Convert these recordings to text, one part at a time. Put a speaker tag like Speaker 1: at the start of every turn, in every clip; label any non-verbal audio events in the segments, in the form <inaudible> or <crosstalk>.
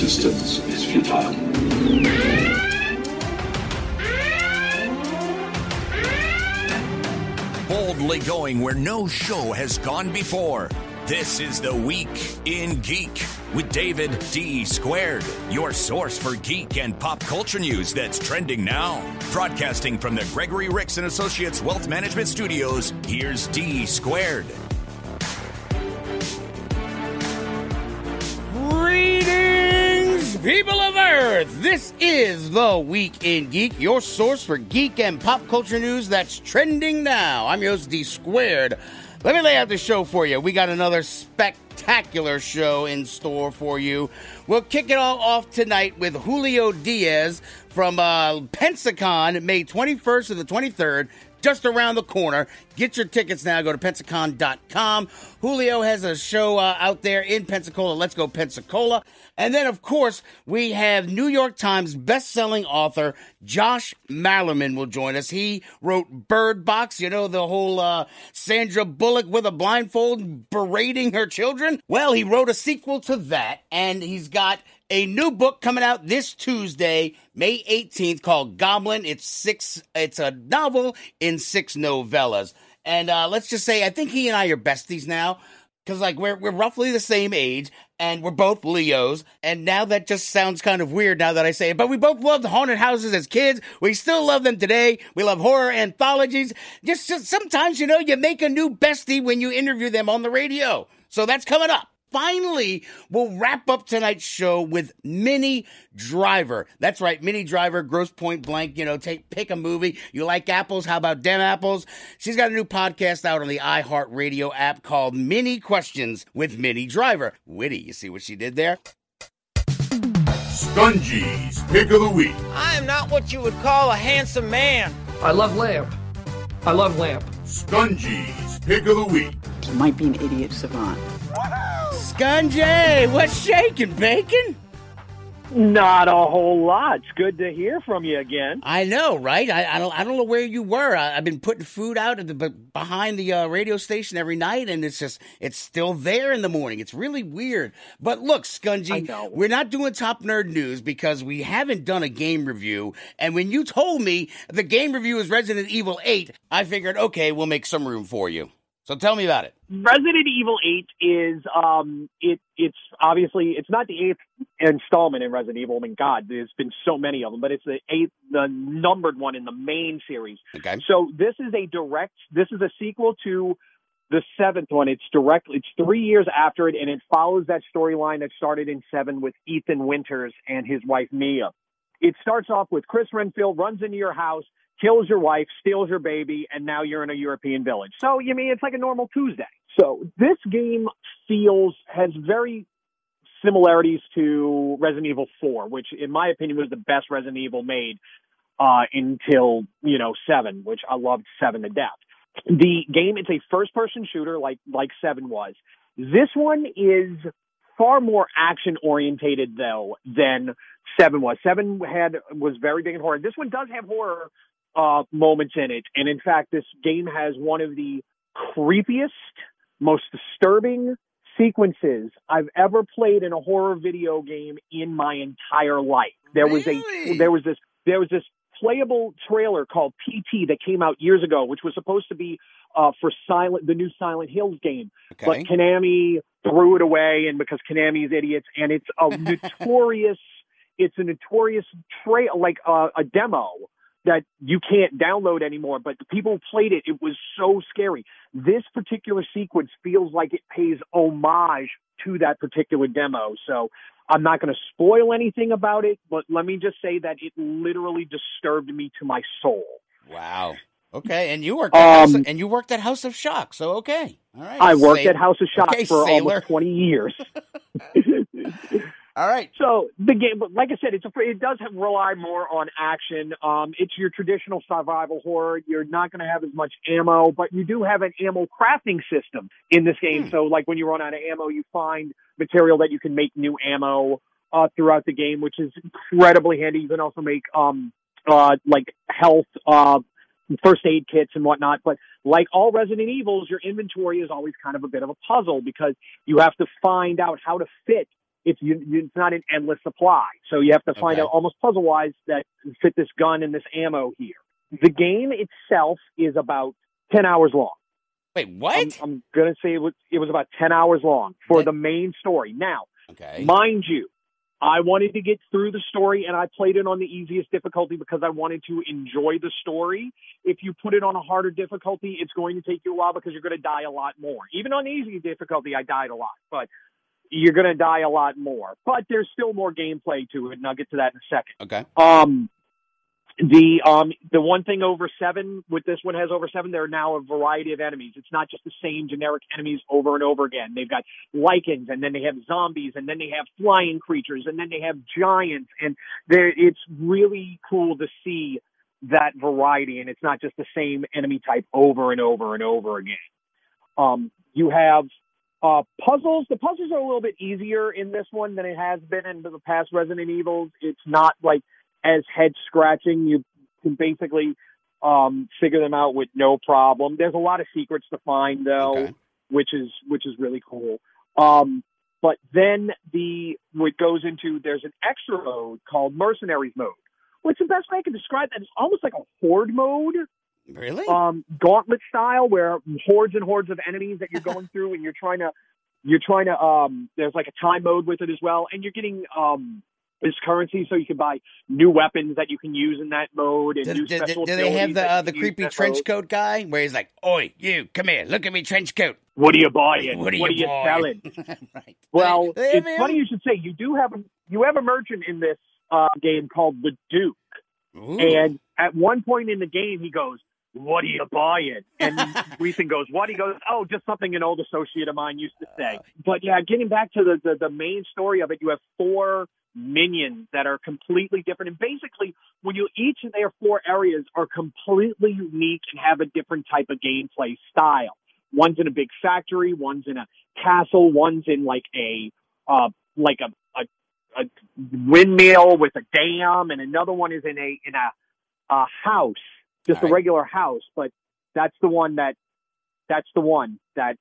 Speaker 1: resistance is futile.
Speaker 2: Boldly going where no show has gone before. This is the Week in Geek with David D. Squared, your source for geek and pop culture news that's trending now. Broadcasting from the Gregory Ricks and Associates Wealth Management Studios, here's D. Squared.
Speaker 3: People of Earth! This is the Week in Geek, your source for geek and pop culture news that's trending now. I'm your host, D Squared. Let me lay out the show for you. We got another spectacular show in store for you. We'll kick it all off tonight with Julio Diaz from uh, Pensacon, May 21st to the 23rd just around the corner. Get your tickets now. Go to pensacon.com. Julio has a show uh, out there in Pensacola. Let's go Pensacola. And then, of course, we have New York Times best-selling author Josh Malerman will join us. He wrote Bird Box, you know, the whole uh, Sandra Bullock with a blindfold berating her children. Well, he wrote a sequel to that, and he's got a new book coming out this Tuesday, May 18th, called Goblin. It's six. It's a novel in six novellas, and uh, let's just say I think he and I are besties now because like we're we're roughly the same age, and we're both Leos. And now that just sounds kind of weird now that I say it, but we both loved haunted houses as kids. We still love them today. We love horror anthologies. Just, just sometimes you know you make a new bestie when you interview them on the radio. So that's coming up finally we'll wrap up tonight's show with Minnie Driver. That's right, Minnie Driver, Grosse Pointe Blank. You know, take pick a movie. You like apples? How about dem apples? She's got a new podcast out on the iHeartRadio app called Minnie Questions with Minnie Driver. Witty, you see what she did there?
Speaker 4: Skungy's Pick of the Week.
Speaker 5: I am not what you would call a handsome man.
Speaker 6: I love lamp. I love lamp.
Speaker 4: Skungy's Pick of the Week.
Speaker 7: He might be an idiot savant.
Speaker 3: Skungy, what's shaking, bacon?
Speaker 8: Not a whole lot. It's good to hear from you again.
Speaker 3: I know, right? I, I don't. I don't know where you were. I, have been putting food out at the behind the uh, radio station every night, and it's just it's still there in the morning. It's really weird. But look, Skungy, we're not doing top nerd news because we haven't done a game review. And when you told me the game review is Resident Evil Eight, I figured, okay, we'll make some room for you. So tell me about it.
Speaker 8: Resident Evil 8 is um it it's obviously it's not the eighth installment in Resident Evil. I mean, God, there's been so many of them, but it's the eighth, the numbered one in the main series.
Speaker 3: Okay.
Speaker 8: So this is a direct. This is a sequel to the seventh one. It's direct. It's three years after it, and it follows that storyline that started in seven with Ethan Winters and his wife Mia. It starts off with Chris Redfield runs into your house kills your wife, steals your baby, and now you're in a European village. So, you mean it's like a normal Tuesday. So this game feels, has very similarities to Resident Evil 4, which in my opinion was the best Resident Evil made, uh, until, you know, 7, which I loved 7 to death. The game, it's a first person shooter like, like 7 was. This one is far more action orientated though than seven was. Seven had was very big in horror. This one does have horror uh, moments in it. And in fact, this game has one of the creepiest, most disturbing sequences I've ever played in a horror video game in my entire life. There
Speaker 3: really?
Speaker 8: was a, there was this, there was this playable trailer called PT that came out years ago, which was supposed to be uh, for Silent, the new Silent Hills game.
Speaker 3: Okay.
Speaker 8: But Konami threw it away, and because Konami's idiots, and it's a <laughs> notorious, it's a notorious trail, like uh, a demo that you can't download anymore, but the people who played it, it was so scary. This particular sequence feels like it pays homage to that particular demo. So I'm not going to spoil anything about it, but let me just say that it literally disturbed me to my soul.
Speaker 3: Wow. Okay, and you worked at
Speaker 8: Um,
Speaker 3: House of, and you worked at House of Shock, so okay, all right.
Speaker 8: I worked
Speaker 3: Sa-
Speaker 8: at House of Shock
Speaker 3: Okay,
Speaker 8: for
Speaker 3: sailor.
Speaker 8: almost 20 years. <laughs> <laughs>
Speaker 3: All right,
Speaker 8: So the game, but like I said, it's a, it does have, rely more on action. Um, it's your traditional survival horror. You're not going to have as much ammo, but you do have an ammo crafting system in this game.
Speaker 3: Hmm.
Speaker 8: So like when you run out of ammo, you find material that you can make new ammo uh, throughout the game, which is incredibly handy. You can also make um, uh, like health, uh, first aid kits and whatnot. But like all Resident Evils, your inventory is always kind of a bit of a puzzle because you have to find out how to fit it's you, it's not an endless supply. So you have to find
Speaker 3: Okay.
Speaker 8: out almost puzzle wise that fit this gun and this ammo here. The game itself is about ten hours long.
Speaker 3: Wait,
Speaker 8: I'm,
Speaker 3: what?
Speaker 8: I'm gonna say it was it was about ten hours long for
Speaker 3: That-
Speaker 8: the main story. Now,
Speaker 3: okay.
Speaker 8: mind you, I wanted to get through the story and I played it on the easiest difficulty because I wanted to enjoy the story. If you put it on a harder difficulty, it's going to take you a while because you're going to die a lot more. Even on the easy difficulty, I died a lot, but you're going to die a lot more. But there's still more gameplay to it, and I'll get to that in a second.
Speaker 3: okay.
Speaker 8: Um, the um the one thing over seven with this one has over seven. There are now a variety of enemies. It's not just the same generic enemies over and over again. They've got Lycans, and then they have zombies, and then they have flying creatures, and then they have giants, and there it's really cool to see that variety, and it's not just the same enemy type over and over and over again. Um, you have uh, puzzles. The puzzles are a little bit easier in this one than it has been in the past Resident Evils. It's not like as head scratching. You can basically um, figure them out with no problem. There's a lot of secrets to find though,
Speaker 3: Okay.
Speaker 8: which is which is really cool. Um, but then the what goes into there's an extra mode called Mercenaries mode. What's the best way I can describe that? It's almost like a horde mode
Speaker 3: Really?
Speaker 8: um, gauntlet style where hordes and hordes of enemies that you're <laughs> going through and you're trying to you're trying to um there's like a time mode with it as well and you're getting um this currency so you can buy new weapons that you can use in that mode and
Speaker 3: do,
Speaker 8: new
Speaker 3: do-
Speaker 8: special
Speaker 3: do they have the uh, the creepy trench
Speaker 8: mode.
Speaker 3: coat guy where he's like, "Oi, you, come here, look at me trench coat."
Speaker 8: what are you buying
Speaker 3: What are
Speaker 8: what
Speaker 3: you,
Speaker 8: are you selling <laughs>
Speaker 3: right.
Speaker 8: well
Speaker 3: they
Speaker 8: it's
Speaker 3: him?
Speaker 8: funny you should say you do have a you have a merchant in this uh game called the duke
Speaker 3: Ooh.
Speaker 8: And at one point in the game, he goes, "What are you buying?" And <laughs> Ethan goes, "What?" He goes, "Oh, just something an old associate of mine used to say." But yeah, getting back to the the, the main story of it, you have four minions that are completely different, and basically, when you each of their four areas are completely unique and have a different type of gameplay style. One's in a big factory, one's in a castle, one's in like a uh like a a, a windmill with a dam, and another one is in a in a a house, just
Speaker 3: All
Speaker 8: a regular house. But that's the one that that's the one that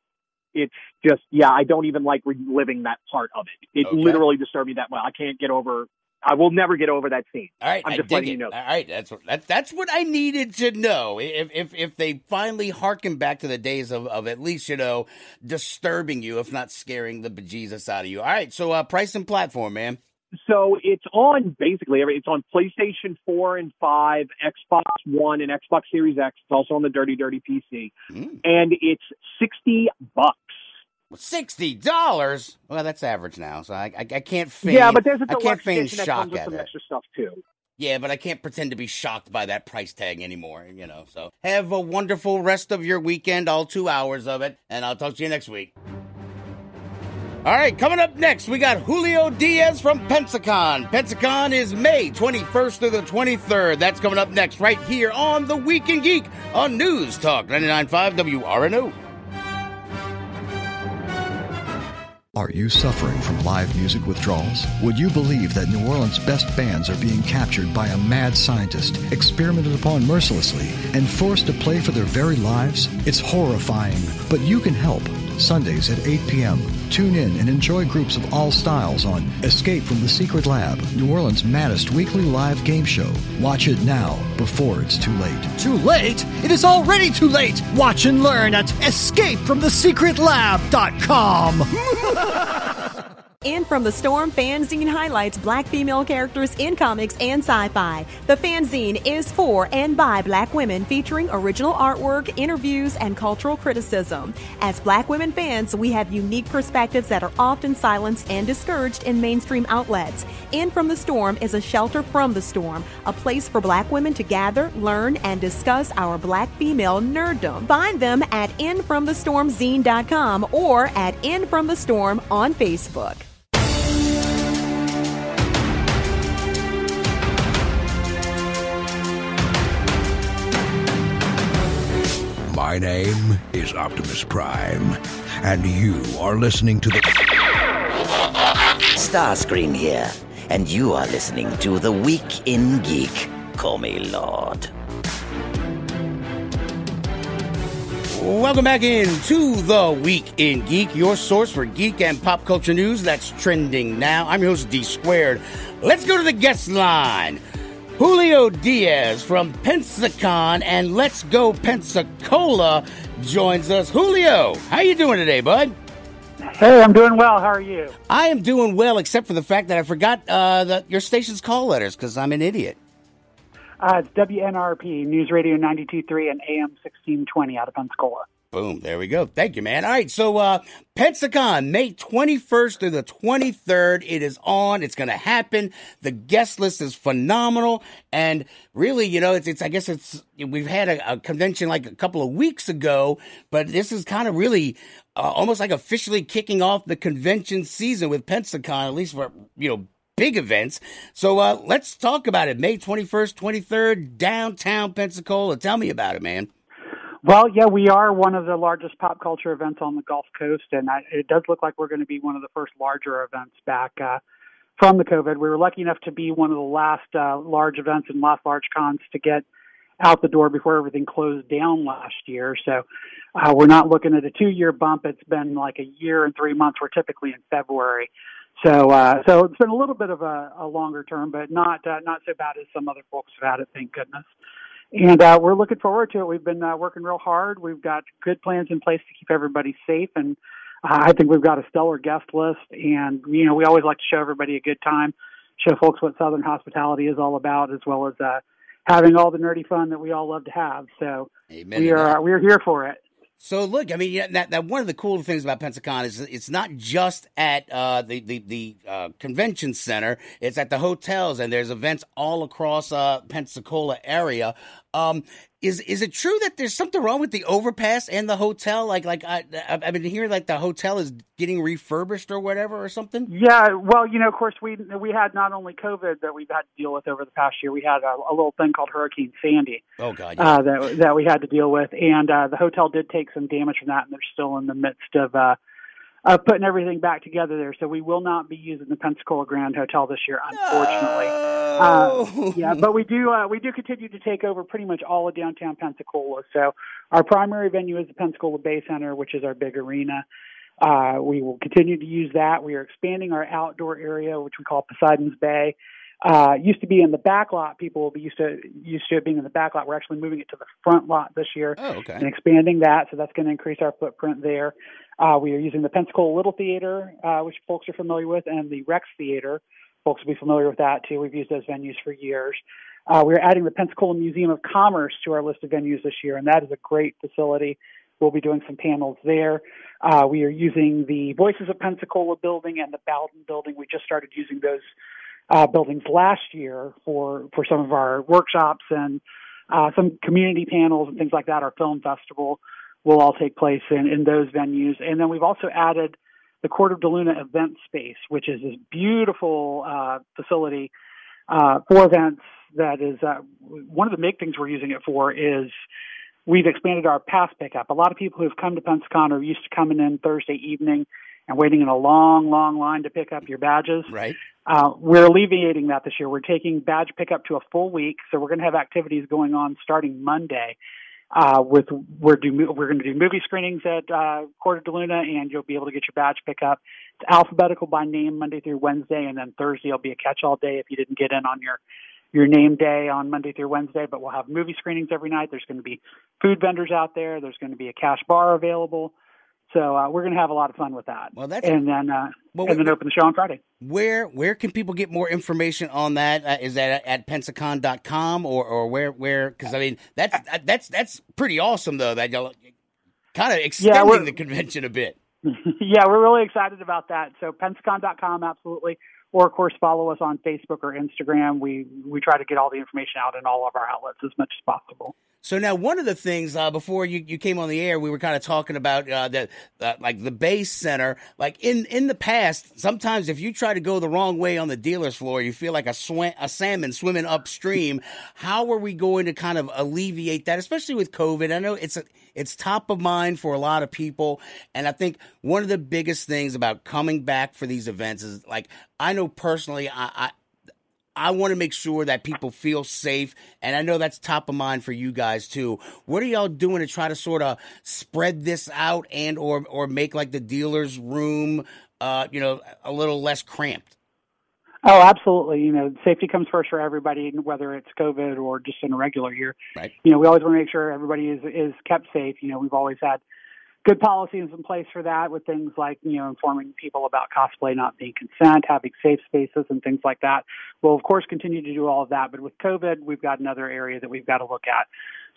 Speaker 8: it's just yeah. I don't even like reliving that part of it. It
Speaker 3: Okay.
Speaker 8: literally disturbed me that well. I can't get over. I will never get over that scene.
Speaker 3: All right,
Speaker 8: I'm
Speaker 3: I
Speaker 8: just letting
Speaker 3: it.
Speaker 8: you know.
Speaker 3: All right, that's what that, that's what I needed to know. If if if they finally harken back to the days of, of at least you know disturbing you, if not scaring the bejesus out of you. All right, so uh, price and platform, man.
Speaker 8: So it's on basically every. It's on PlayStation 4 and 5, Xbox One, and Xbox Series X. It's also on the Dirty Dirty PC,
Speaker 3: Mm.
Speaker 8: and it's sixty bucks.
Speaker 3: Sixty dollars. Well, that's average now, so I I, I can't feign.
Speaker 8: yeah, but there's a
Speaker 3: I can't feign shock at
Speaker 8: some
Speaker 3: it.
Speaker 8: extra stuff too.
Speaker 3: Yeah, but I can't pretend to be shocked by that price tag anymore. You know. So have a wonderful rest of your weekend, all two hours of it, and I'll talk to you next week. All right, coming up next, we got Julio Diaz from Pensacon. Pensacon is May 21st through the 23rd. That's coming up next, right here on The Week in Geek on News Talk 99.5 WRNO.
Speaker 1: Are you suffering from live music withdrawals? Would you believe that New Orleans' best bands are being captured by a mad scientist, experimented upon mercilessly, and forced to play for their very lives? It's horrifying, but you can help. Sundays at 8 p.m. Tune in and enjoy groups of all styles on Escape from the Secret Lab, New Orleans' maddest weekly live game show. Watch it now before it's too late.
Speaker 9: Too late? It is already too late! Watch and learn at escapefromthesecretlab.com. <laughs>
Speaker 10: In from the Storm fanzine highlights black female characters in comics and sci-fi. The fanzine is for and by black women featuring original artwork, interviews, and cultural criticism. As black women fans, we have unique perspectives that are often silenced and discouraged in mainstream outlets. In from the Storm is a shelter from the storm, a place for black women to gather, learn, and discuss our black female nerddom. Find them at infromthestormzine.com or at In From the Storm on Facebook.
Speaker 11: My name is Optimus Prime, and you are listening to the
Speaker 12: Starscream here, and you are listening to The Week in Geek. Call me Lord.
Speaker 3: Welcome back into the Week in Geek, your source for geek and pop culture news that's trending now. I'm your host, D Squared. Let's go to the guest line. Julio Diaz from Pensacon and Let's Go Pensacola joins us. Julio, how you doing today, bud?
Speaker 13: Hey, I'm doing well. How are you?
Speaker 3: I am doing well, except for the fact that I forgot uh, the, your station's call letters because I'm an idiot.
Speaker 13: Uh, it's WNRP, News Radio 92.3 and AM 1620 out of Pensacola.
Speaker 3: Boom. There we go. Thank you, man. All right. So, uh, Pensacon, May 21st through the 23rd. It is on. It's going to happen. The guest list is phenomenal. And really, you know, it's, it's I guess it's, we've had a, a convention like a couple of weeks ago, but this is kind of really uh, almost like officially kicking off the convention season with Pensacon, at least for, you know, big events. So, uh, let's talk about it. May 21st, 23rd, downtown Pensacola. Tell me about it, man.
Speaker 13: Well, yeah, we are one of the largest pop culture events on the Gulf Coast, and I, it does look like we're going to be one of the first larger events back uh, from the COVID. We were lucky enough to be one of the last uh, large events and last large cons to get out the door before everything closed down last year. So uh, we're not looking at a two-year bump. It's been like a year and three months. We're typically in February. So, uh, so it's been a little bit of a, a longer term, but not uh, not so bad as some other folks have had it. Thank goodness and uh, we're looking forward to it. We've been uh, working real hard. We've got good plans in place to keep everybody safe, and uh, I think we've got a stellar guest list. And you know, we always like to show everybody a good time, show folks what Southern hospitality is all about, as well as uh, having all the nerdy fun that we all love to have. So
Speaker 3: Amen
Speaker 13: we are we are here for it.
Speaker 3: So look, I mean, that, that one of the cool things about Pensacon is it's not just at uh, the the, the uh, convention center; it's at the hotels, and there's events all across uh, Pensacola area. Um, is is it true that there's something wrong with the overpass and the hotel? Like like I I've been hearing like the hotel is getting refurbished or whatever or something.
Speaker 13: Yeah, well, you know, of course we we had not only COVID that we've had to deal with over the past year. We had a, a little thing called Hurricane Sally.
Speaker 3: Oh God,
Speaker 13: yeah. uh, that that we had to deal with, and uh, the hotel did take some damage from that, and they're still in the midst of. Uh, uh, putting everything back together there. So we will not be using the Pensacola Grand Hotel this year, unfortunately.
Speaker 3: No.
Speaker 13: Uh, yeah, but we do uh, we do continue to take over pretty much all of downtown Pensacola. So our primary venue is the Pensacola Bay Center, which is our big arena. Uh, we will continue to use that. We are expanding our outdoor area, which we call Poseidon's Bay. Uh, used to be in the back lot. People will be used to used to it being in the back lot. We're actually moving it to the front lot this year
Speaker 3: oh, okay.
Speaker 13: and expanding that. So that's going to increase our footprint there. Uh, we are using the Pensacola Little Theater, uh, which folks are familiar with, and the Rex Theater. Folks will be familiar with that too. We've used those venues for years. Uh, we're adding the Pensacola Museum of Commerce to our list of venues this year, and that is a great facility. We'll be doing some panels there. Uh, we are using the Voices of Pensacola building and the Bowden building. We just started using those uh, buildings last year for for some of our workshops and uh, some community panels and things like that. Our film festival will all take place in, in those venues. And then we've also added the Court of DeLuna event space, which is this beautiful uh, facility uh, for events. That is uh, one of the big things we're using it for is we've expanded our pass pickup. A lot of people who've come to Pensacon are used to coming in Thursday evening and waiting in a long, long line to pick up your badges.
Speaker 3: Right.
Speaker 13: Uh, we're alleviating that this year. We're taking badge pickup to a full week, so we're going to have activities going on starting Monday uh, with we're do we're going to do movie screenings at uh, Court of DeLuna, and you'll be able to get your badge pickup. It's alphabetical by name Monday through Wednesday, and then Thursday will be a catch-all day if you didn't get in on your your name day on Monday through Wednesday. But we'll have movie screenings every night. There's going to be food vendors out there. There's going to be a cash bar available. So uh, we're going to have a lot of fun with that.
Speaker 3: Well, that's
Speaker 13: and then uh,
Speaker 3: well,
Speaker 13: and then open the show on Friday.
Speaker 3: Where where can people get more information on that? Uh, is that at pensacon.com or or where where? Because I mean that's that's that's pretty awesome though. That you're kind of extending
Speaker 13: yeah,
Speaker 3: the convention a bit. <laughs>
Speaker 13: yeah, we're really excited about that. So pensacon.com, absolutely. Or of course, follow us on Facebook or Instagram. We we try to get all the information out in all of our outlets as much as possible.
Speaker 3: So now, one of the things uh, before you, you came on the air, we were kind of talking about uh, the uh, like the base center. Like in in the past, sometimes if you try to go the wrong way on the dealer's floor, you feel like a swim, a salmon swimming upstream. How are we going to kind of alleviate that, especially with COVID? I know it's a, it's top of mind for a lot of people, and I think one of the biggest things about coming back for these events is like I know personally, I, I I want to make sure that people feel safe, and I know that's top of mind for you guys too. What are y'all doing to try to sort of spread this out and or or make like the dealer's room, uh, you know, a little less cramped?
Speaker 13: Oh, absolutely. You know, safety comes first for everybody, whether it's COVID or just in a regular year.
Speaker 3: Right.
Speaker 13: You know, we always want to make sure everybody is is kept safe. You know, we've always had good policies in place for that with things like, you know, informing people about cosplay not being consent, having safe spaces and things like that. We'll of course continue to do all of that, but with COVID, we've got another area that we've got to look at.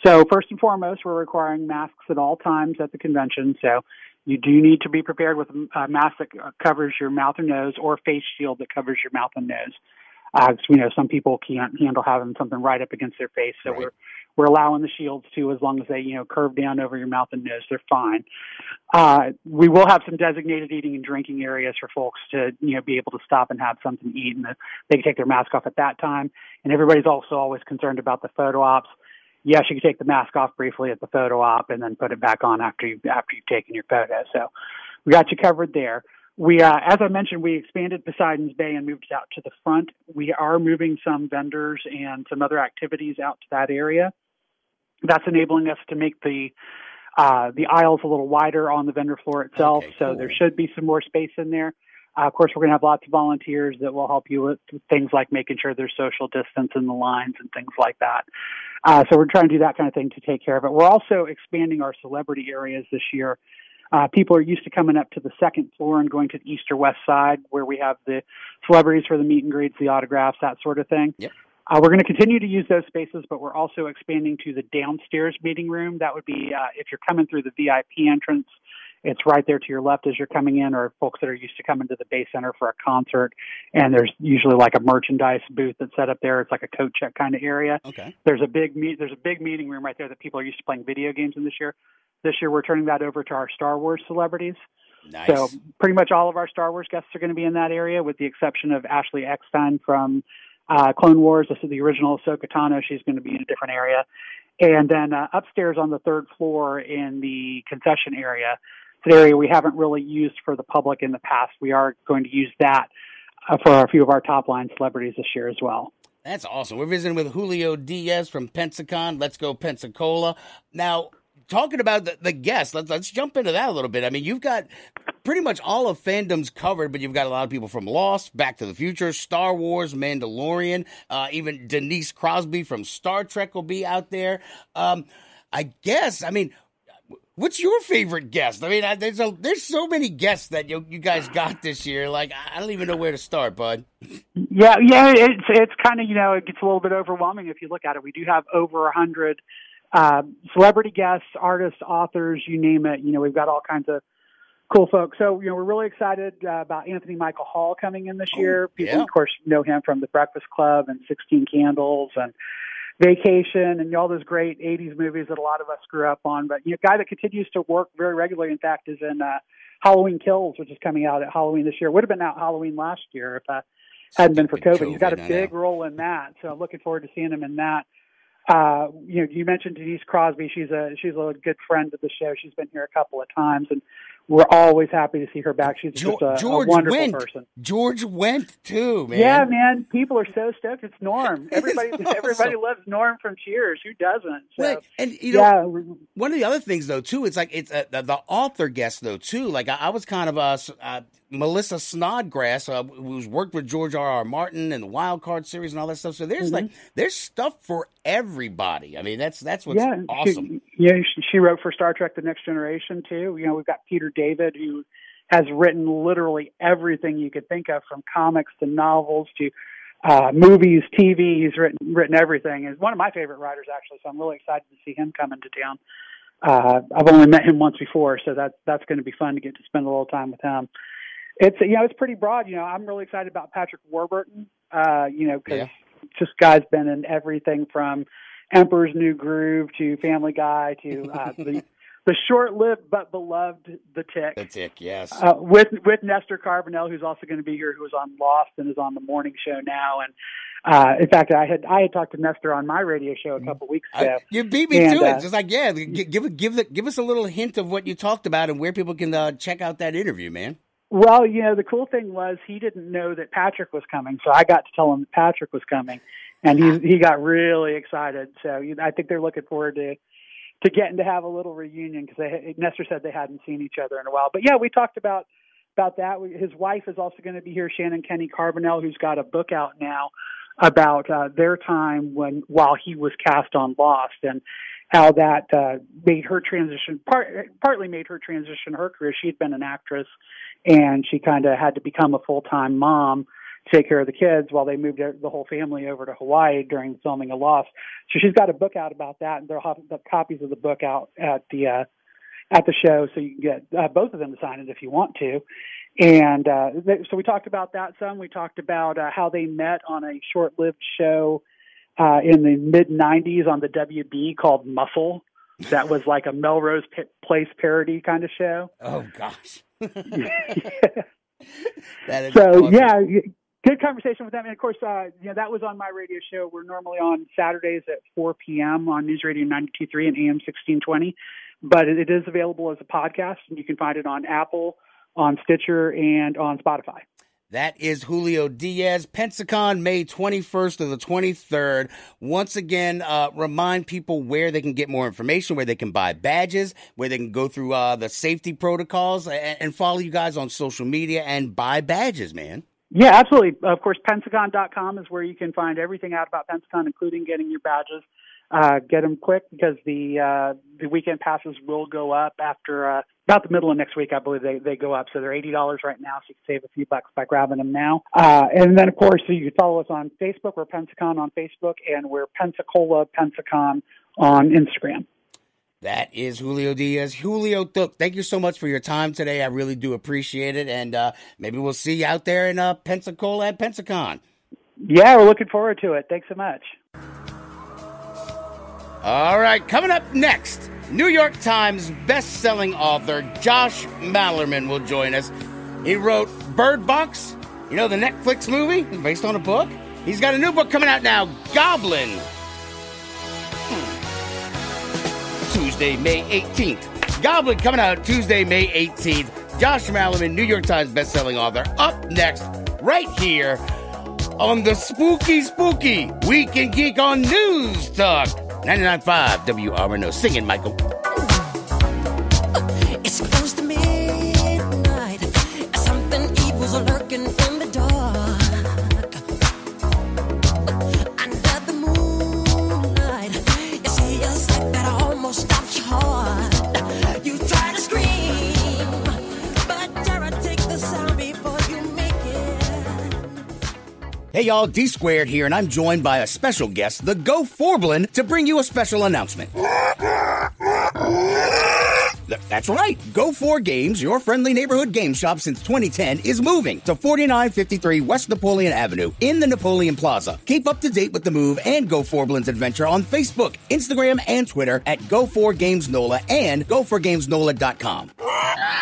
Speaker 13: So first and foremost, we're requiring masks at all times at the convention. So you do need to be prepared with a mask that covers your mouth and nose or face shield that covers your mouth and nose. Uh, you know, some people can't handle having something right up against their face, so right. we're we're allowing the shields to as long as they you know curve down over your mouth and nose. They're fine. Uh, we will have some designated eating and drinking areas for folks to you know be able to stop and have something to eat, and they can take their mask off at that time. And everybody's also always concerned about the photo ops yes, you can take the mask off briefly at the photo op and then put it back on after you after you've taken your photo. So we got you covered there. We, uh, as I mentioned, we expanded Poseidon's Bay and moved it out to the front. We are moving some vendors and some other activities out to that area. That's enabling us to make the uh, the aisles a little wider on the vendor floor itself. Okay, so cool. there should be some more space in there. Uh, of course, we're going to have lots of volunteers that will help you with things like making sure there's social distance in the lines and things like that. Uh, so we're trying to do that kind of thing to take care of it. We're also expanding our celebrity areas this year. Uh, people are used to coming up to the second floor and going to the east or west side where we have the celebrities for the meet and greets, the autographs, that sort of thing.
Speaker 3: Yep.
Speaker 13: Uh, we're going to continue to use those spaces, but we're also expanding to the downstairs meeting room. That would be uh, if you're coming through the VIP entrance it's right there to your left as you're coming in, or folks that are used to coming to the Bay Center for a concert. And there's usually like a merchandise booth that's set up there. It's like a coat check kind of area.
Speaker 3: Okay.
Speaker 13: There's a big meet. There's a big meeting room right there that people are used to playing video games in this year. This year we're turning that over to our Star Wars celebrities.
Speaker 3: Nice.
Speaker 13: So pretty much all of our Star Wars guests are going to be in that area, with the exception of Ashley Eckstein from uh, Clone Wars. This is the original Ahsoka Tano. She's going to be in a different area. And then uh, upstairs on the third floor in the concession area, it's an area we haven't really used for the public in the past. We are going to use that uh, for a few of our top line celebrities this year as well.
Speaker 3: That's awesome. We're visiting with Julio Diaz from Pensacon. Let's go Pensacola. Now, talking about the, the guests, let's let's jump into that a little bit. I mean, you've got pretty much all of fandoms covered, but you've got a lot of people from Lost, Back to the Future, Star Wars, Mandalorian, uh, even Denise Crosby from Star Trek will be out there. Um, I guess. I mean, What's your favorite guest? I mean, there's a, there's so many guests that you you guys got this year. Like, I don't even know where to start, bud.
Speaker 13: Yeah, yeah, it's it's kind of you know it gets a little bit overwhelming if you look at it. We do have over a hundred uh, celebrity guests, artists, authors, you name it. You know, we've got all kinds of cool folks. So, you know, we're really excited uh, about Anthony Michael Hall coming in this oh, year. People,
Speaker 3: yeah.
Speaker 13: of course, know him from The Breakfast Club and Sixteen Candles and Vacation and all those great 80s movies that a lot of us grew up on. But you know, a guy that continues to work very regularly, in fact, is in uh, Halloween Kills, which is coming out at Halloween this year. Would have been out Halloween last year if uh, hadn't been for COVID. COVID. He's got a big role in that, so I'm looking forward to seeing him in that. Uh, you know, you mentioned Denise Crosby. She's a she's a good friend of the show. She's been here a couple of times, and we're always happy to see her back. She's just a,
Speaker 3: George
Speaker 13: a wonderful
Speaker 3: went.
Speaker 13: person.
Speaker 3: George Wendt too, man.
Speaker 13: Yeah, man. People are so stoked. It's Norm. <laughs> Everybody, <laughs> everybody loves Norm from Cheers. Who doesn't? So,
Speaker 3: right. And you know, yeah. one of the other things though too, it's like it's uh, the, the author guest though too. Like I, I was kind of a uh, Melinda Snodgrass, uh, who's worked with George R. R. Martin and the Wild Card series and all that stuff. So there's mm-hmm. like there's stuff for everybody. I mean, that's that's what's
Speaker 13: yeah,
Speaker 3: awesome.
Speaker 13: She, yeah, she wrote for Star Trek: The Next Generation too. You know, we've got Peter David who has written literally everything you could think of, from comics to novels to uh, movies, TV. He's written written everything. He's one of my favorite writers, actually. So I'm really excited to see him come into town. Uh, I've only met him once before, so that that's going to be fun to get to spend a little time with him. It's you know it's pretty broad. You know I'm really excited about Patrick Warburton. Uh, you know because
Speaker 3: yeah.
Speaker 13: just guy's been in everything from Emperor's New Groove to Family Guy to uh, the the short-lived but beloved The Tick.
Speaker 3: The Tick, yes.
Speaker 13: Uh, with with Nestor Carbonell, who's also going to be here, who was on Lost and is on the morning show now. And uh, in fact, I had I had talked to Nestor on my radio show a couple weeks ago.
Speaker 3: You beat me and, to it. Uh, Just like yeah, give give give, the, give us a little hint of what you talked about and where people can uh, check out that interview, man.
Speaker 13: Well, you know, the cool thing was he didn't know that Patrick was coming, so I got to tell him that Patrick was coming, and he he got really excited. So you know, I think they're looking forward to to getting to have a little reunion because Nestor said they hadn't seen each other in a while. But yeah, we talked about about that. His wife is also going to be here, Shannon Kenny Carbonell, who's got a book out now about uh, their time when while he was cast on Lost and how that uh, made her transition part, partly made her transition her career. She'd been an actress and she kind of had to become a full time mom take care of the kids while they moved the whole family over to Hawaii during filming a Lost. So she's got a book out about that, and they'll have the copies of the book out at the uh, at the show, so you can get uh, both of them to sign it if you want to. And uh, so we talked about that some. We talked about uh, how they met on a short-lived show uh, in the mid '90s on the WB called Muscle. That was like a Melrose P- Place parody kind of show.
Speaker 3: Oh gosh. <laughs> <laughs>
Speaker 13: that is so awesome. yeah, good conversation with them. And of course, uh, you know that was on my radio show. We're normally on Saturdays at 4 p.m. on News Radio 92.3 and AM 1620, but it is available as a podcast, and you can find it on Apple, on Stitcher, and on Spotify.
Speaker 3: That is Julio Diaz, Pensacon, May 21st to the 23rd. Once again, uh, remind people where they can get more information, where they can buy badges, where they can go through uh, the safety protocols, and, and, follow you guys on social media and buy badges, man.
Speaker 13: Yeah, absolutely. Of course, Pensacon.com is where you can find everything out about Pensacon, including getting your badges. Uh, get them quick because the uh, the weekend passes will go up after uh, about the middle of next week. I believe they they go up, so they're eighty dollars right now. So you can save a few bucks by grabbing them now. Uh, and then of course you can follow us on Facebook. We're Pensacon on Facebook, and we're Pensacola Pensacon on Instagram.
Speaker 3: That is Julio Diaz. Julio thank you so much for your time today. I really do appreciate it. And uh, maybe we'll see you out there in uh, Pensacola at Pensacon.
Speaker 13: Yeah, we're looking forward to it. Thanks so much.
Speaker 3: All right, coming up next, New York Times best-selling author Josh Malerman will join us. He wrote Bird Box, you know the Netflix movie based on a book. He's got a new book coming out now, Goblin. Tuesday, May 18th. Goblin coming out Tuesday, May 18th. Josh Malerman, New York Times best-selling author, up next, right here on the Spooky Spooky Week in Geek on News Talk. 99.5 WRNO. Singing, Michael. Hey y'all, D Squared here, and I'm joined by a special guest, the Go 4 Blin, to bring you a special announcement. That's right. Go 4 Games, your friendly neighborhood game shop since 2010, is moving to 4953 West Napoleon Avenue in the Napoleon Plaza. Keep up to date with the move and Go 4 Blin's adventure on Facebook, Instagram, and Twitter at Go 4 Games NOLA and GoForGamesNOLA.com.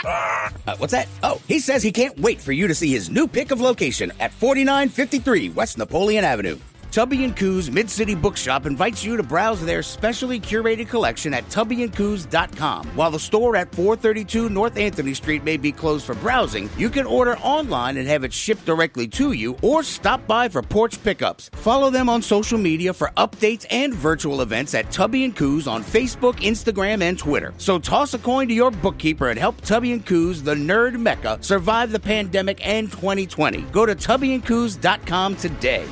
Speaker 3: Uh, what's that? Oh, he says he can't wait for you to see his new pick of location at 4953 West Napoleon Avenue. Tubby Coos Mid-City Bookshop invites you to browse their specially curated collection at tubbyandcoos.com. While the store at 432 North Anthony Street may be closed for browsing, you can order online and have it shipped directly to you or stop by for porch pickups. Follow them on social media for updates and virtual events at Tubby Coos on Facebook, Instagram, and Twitter. So toss a coin to your bookkeeper and help Tubby Coos, the nerd mecca, survive the pandemic and 2020. Go to tubbyandcoos.com today.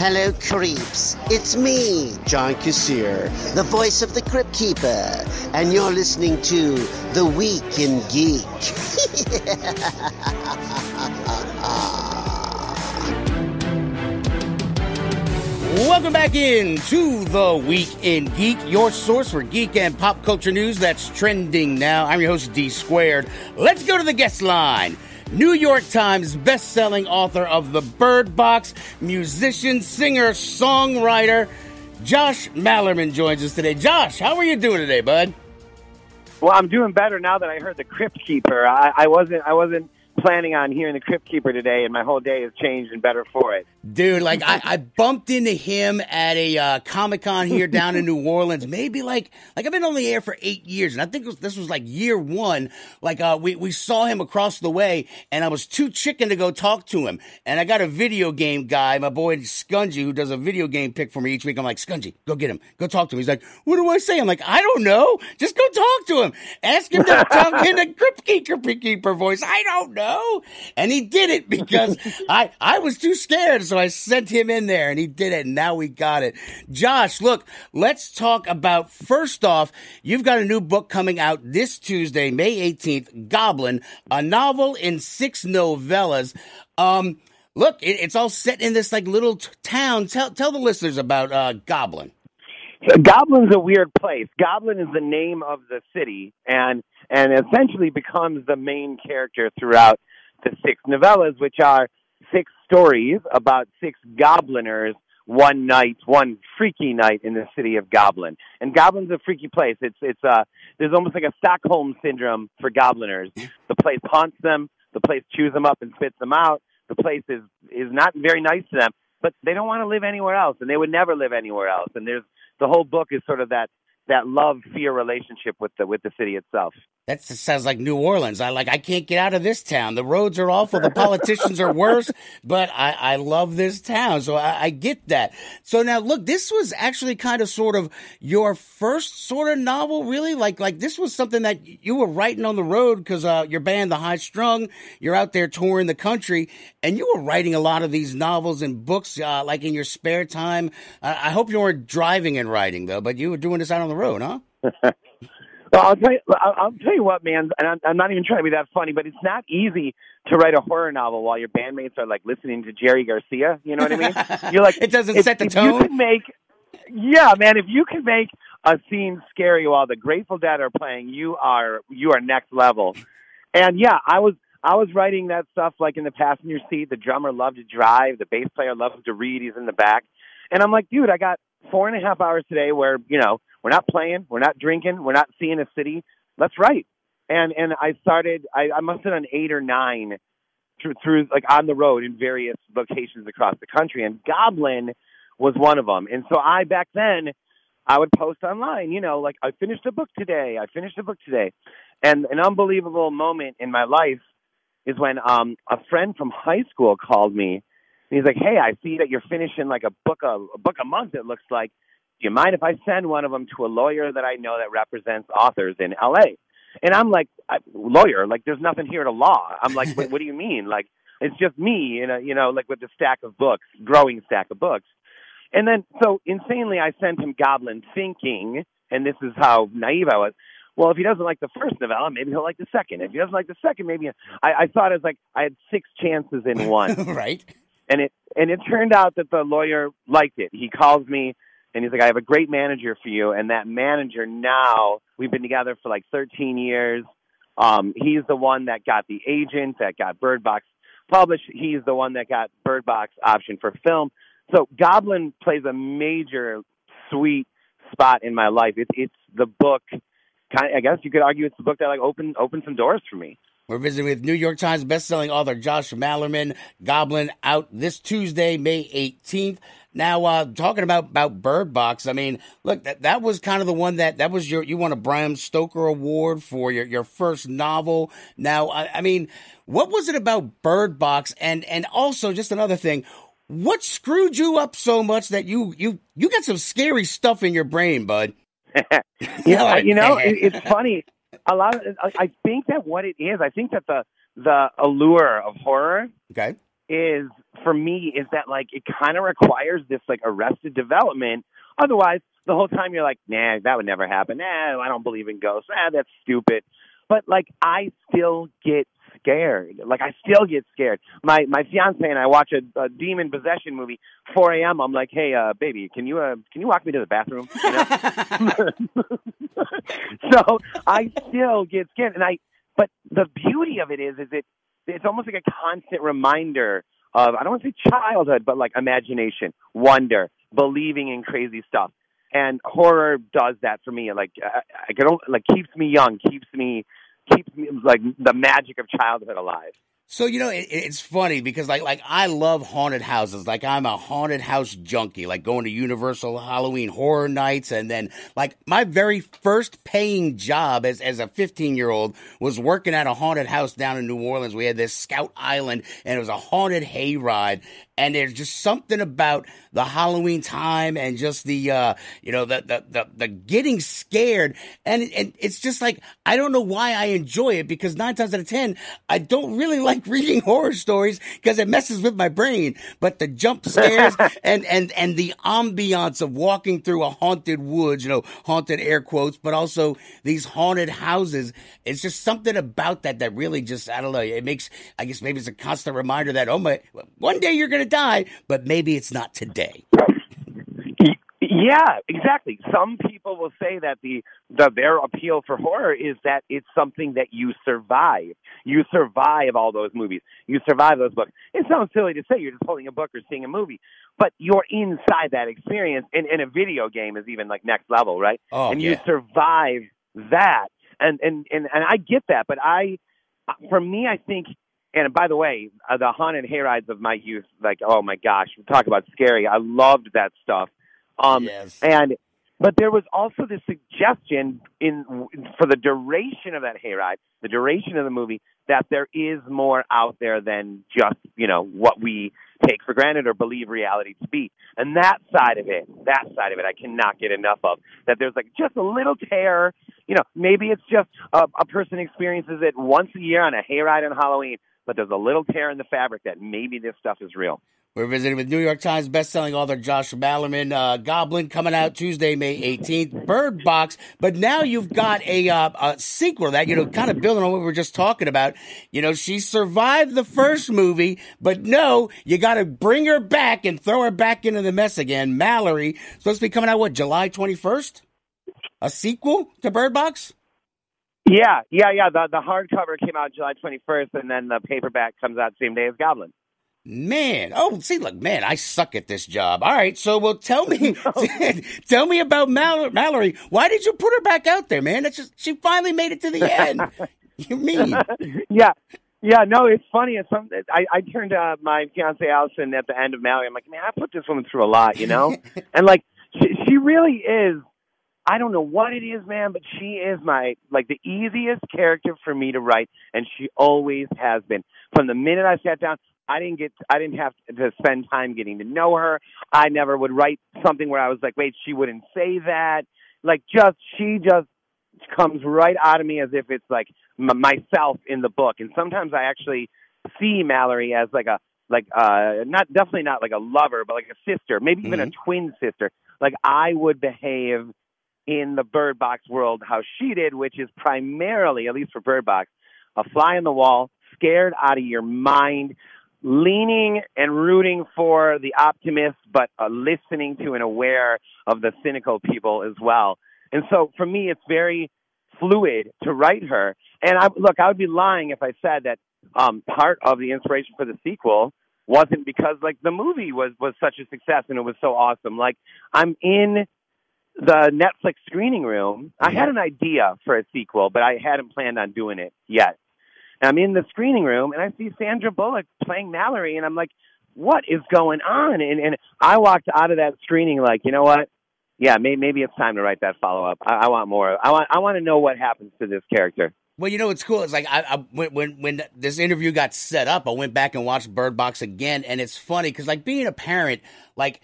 Speaker 14: Hello, creeps. It's me, John Kassir, the voice of the Crypt Keeper, and you're listening to The Week in Geek. <laughs>
Speaker 3: Welcome back in to The Week in Geek, your source for geek and pop culture news that's trending now. I'm your host, D Squared. Let's go to the guest line. New York Times best-selling author of The Bird Box, musician, singer, songwriter, Josh Malerman joins us today. Josh, how are you doing today, bud?
Speaker 15: Well, I'm doing better now that I heard the Crypt Keeper. I, I wasn't I wasn't planning on hearing the Crypt Keeper today, and my whole day has changed and better for it.
Speaker 3: Dude, like I, I bumped into him at a uh, Comic Con here down in New Orleans. Maybe like like I've been on the air for eight years, and I think this was like year one. Like uh, we we saw him across the way, and I was too chicken to go talk to him. And I got a video game guy, my boy Skungy, who does a video game pick for me each week. I'm like, Skungy, go get him, go talk to him. He's like, what do I say? I'm like, I don't know. Just go talk to him. Ask him to <laughs> talk in a Crypt Keeper Keeper voice. I don't know. And he did it because <laughs> I I was too scared. So I sent him in there and he did it. And now we got it. Josh, look, let's talk about first off, you've got a new book coming out this Tuesday, May 18th, Goblin, a novel in six novellas. Um, look, it, it's all set in this like little t- town. Tell, tell the listeners about, uh, Goblin.
Speaker 15: Goblin's a weird place. Goblin is the name of the city and, and essentially becomes the main character throughout the six novellas, which are six stories about six gobliners one night, one freaky night in the city of Goblin. And Goblin's a freaky place. It's it's uh there's almost like a Stockholm syndrome for gobliners. The place haunts them, the place chews them up and spits them out. The place is is not very nice to them, but they don't want to live anywhere else and they would never live anywhere else. And there's the whole book is sort of that that love fear relationship with the with the city itself.
Speaker 3: That sounds like New Orleans. I like. I can't get out of this town. The roads are awful. The politicians are worse. But I, I love this town, so I, I, get that. So now, look, this was actually kind of sort of your first sort of novel, really. Like, like this was something that you were writing on the road because uh, your band, The High Strung, you're out there touring the country, and you were writing a lot of these novels and books, uh, like in your spare time. I hope you weren't driving and writing though, but you were doing this out on the road, huh? <laughs>
Speaker 15: Well, I'll tell you. I'll tell you what, man. And I'm, I'm not even trying to be that funny, but it's not easy to write a horror novel while your bandmates are like listening to Jerry Garcia. You know what I mean? <laughs> You're like,
Speaker 3: it doesn't
Speaker 15: if,
Speaker 3: set the
Speaker 15: if
Speaker 3: tone.
Speaker 15: You can make, yeah, man. If you can make a scene scary while the Grateful Dead are playing, you are you are next level. And yeah, I was I was writing that stuff like in the passenger seat. The drummer loved to drive. The bass player loves to read. He's in the back, and I'm like, dude, I got four and a half hours today where you know we're not playing, we're not drinking, we're not seeing a city. Let's write. And and I started. I, I must have done eight or nine through through like on the road in various locations across the country, and Goblin was one of them. And so I back then I would post online, you know, like I finished a book today. I finished a book today. And an unbelievable moment in my life is when um a friend from high school called me. And he's like, "Hey, I see that you're finishing like a book a, a book a month. It looks like do you mind if I send one of them to a lawyer that I know that represents authors in LA? And I'm like, I, lawyer, like there's nothing here to law. I'm like, what, <laughs> what do you mean? Like it's just me, in a, you know, like with the stack of books, growing stack of books. And then, so insanely, I sent him Goblin thinking, and this is how naive I was. Well, if he doesn't like the first novella, maybe he'll like the second. If he doesn't like the second, maybe I, I thought it was like I had six chances in <laughs> one.
Speaker 3: right.
Speaker 15: And it and it turned out that the lawyer liked it. He calls me and he's like, I have a great manager for you. And that manager now, we've been together for like 13 years. Um, he's the one that got the agent that got Bird Box published. He's the one that got Bird Box option for film. So Goblin plays a major, sweet spot in my life. It's it's the book. Kind of, I guess you could argue it's the book that like opened opened some doors for me.
Speaker 3: We're visiting with New York Times bestselling author Josh Malerman. Goblin out this Tuesday, May 18th. Now, uh, talking about, about Bird Box, I mean, look, that, that was kind of the one that, that was your, you won a Bram Stoker Award for your, your first novel. Now, I, I mean, what was it about Bird Box? And, and also just another thing, what screwed you up so much that you, you, you got some scary stuff in your brain, bud? <laughs> <laughs>
Speaker 15: yeah, you know, it, it's funny a lot of I think that what it is, I think that the the allure of horror
Speaker 3: okay
Speaker 15: is for me is that like it kind of requires this like arrested development. Otherwise, the whole time you're like, nah, that would never happen. Nah, I don't believe in ghosts. Ah, that's stupid. But like, I still get scared. Like, I still get scared. My my fiance and I watch a, a demon possession movie. 4 a.m. I'm like, hey, uh, baby, can you uh, can you walk me to the bathroom? You know? <laughs> so I still get scared, and I. But the beauty of it is, is it it's almost like a constant reminder of I don't want to say childhood, but like imagination, wonder, believing in crazy stuff. And horror does that for me. Like I, I can like keeps me young, keeps me keeps me like the magic of childhood alive.
Speaker 3: So you know, it, it's funny because like like I love haunted houses. Like I'm a haunted house junkie. Like going to Universal Halloween Horror Nights, and then like my very first paying job as as a 15 year old was working at a haunted house down in New Orleans. We had this Scout Island, and it was a haunted hayride. And there's just something about the Halloween time and just the uh, you know the, the the the getting scared, and and it's just like I don't know why I enjoy it because nine times out of ten I don't really <laughs> like reading horror stories because it messes with my brain. But the jump scares <laughs> and and and the ambiance of walking through a haunted woods, you know, haunted air quotes, but also these haunted houses. It's just something about that that really just I don't know. It makes I guess maybe it's a constant reminder that oh my one day you're gonna die, but maybe it's not today.
Speaker 15: Yeah, exactly. Some people will say that the, the their appeal for horror is that it's something that you survive. You survive all those movies. You survive those books. It sounds silly to say you're just holding a book or seeing a movie, but you're inside that experience. And, and a video game is even like next level, right?
Speaker 3: Oh,
Speaker 15: and
Speaker 3: yeah.
Speaker 15: you survive that. And and and and I get that, but I, for me, I think and by the way, uh, the haunted hayrides of my youth, like, oh my gosh, we talk about scary. I loved that stuff. Um,
Speaker 3: yes.
Speaker 15: And, but there was also the suggestion in for the duration of that hayride, the duration of the movie, that there is more out there than just you know what we take for granted or believe reality to be. And that side of it, that side of it, I cannot get enough of. That there's like just a little tear. You know, maybe it's just a, a person experiences it once a year on a hayride on Halloween, but there's a little tear in the fabric that maybe this stuff is real.
Speaker 3: We're visiting with New York Times bestselling author Josh Malerman. Uh, Goblin coming out Tuesday, May 18th. Bird Box. But now you've got a, uh, a sequel that, you know, kind of building on what we were just talking about. You know, she survived the first movie, but no, you got to bring her back and throw her back into the mess again. Mallory, supposed to be coming out, what, July 21st? A sequel to Bird Box?
Speaker 15: Yeah, yeah, yeah. The the hardcover came out July 21st, and then the paperback comes out same day as Goblin.
Speaker 3: Man, oh, see, look, man, I suck at this job. All right, so well, tell me, <laughs> <laughs> tell me about Mal- Mallory. Why did you put her back out there, man? That's just she finally made it to the end. <laughs> you mean?
Speaker 15: yeah, yeah. No, it's funny. It's some, I I turned to my fiance Allison at the end of Mallory. I'm like, man, I put this woman through a lot, you know, and like she she really is. I don't know what it is, man, but she is my like the easiest character for me to write, and she always has been. From the minute I sat down, I didn't get I didn't have to spend time getting to know her. I never would write something where I was like, wait, she wouldn't say that. Like just she just comes right out of me as if it's like m- myself in the book. And sometimes I actually see Mallory as like a like uh not definitely not like a lover, but like a sister, maybe even
Speaker 3: Mhm.
Speaker 15: a twin sister. Like I would behave in the Bird Box world how she did, which is primarily, at least for Bird Box, a fly on the wall, scared out of your mind, leaning and rooting for the optimist, but uh, listening to and aware of the cynical people as well. And so for me, it's very fluid to write her. And I, look, I would be lying if I said that um, part of the inspiration for the sequel wasn't because like the movie was was such a success and it was so awesome. Like I'm in the Netflix screening room. I had an idea for a sequel, but I hadn't planned on doing it yet. And I'm in the screening room and I see Sandra Bullock playing Mallory, and I'm like, "What is going on?" And and I walked out of that screening like, you know what? Yeah, maybe, maybe it's time to write that follow up. I, I want more. I want I want to know what happens to this character.
Speaker 3: Well, you know what's cool? It's like I, I when, when when this interview got set up, I went back and watched Bird Box again, and it's funny because like being a parent, like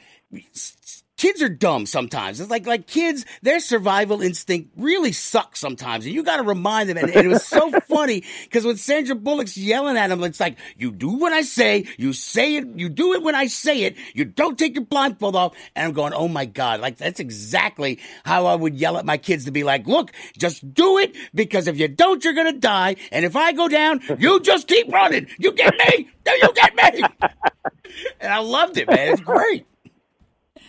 Speaker 3: kids are dumb sometimes. It's like like kids, their survival instinct really sucks sometimes, and you got to remind them. And, and it was so <laughs> funny because when Sandra Bullock's yelling at him, it's like you do what I say, you say it, you do it when I say it, you don't take your blindfold off. And I'm going, oh my god, like that's exactly how I would yell at my kids to be like, look, just do it because if you don't, you're gonna die. And if I go down, you just keep running. You get me? Do you get me? <laughs> and I loved it, man. It's great.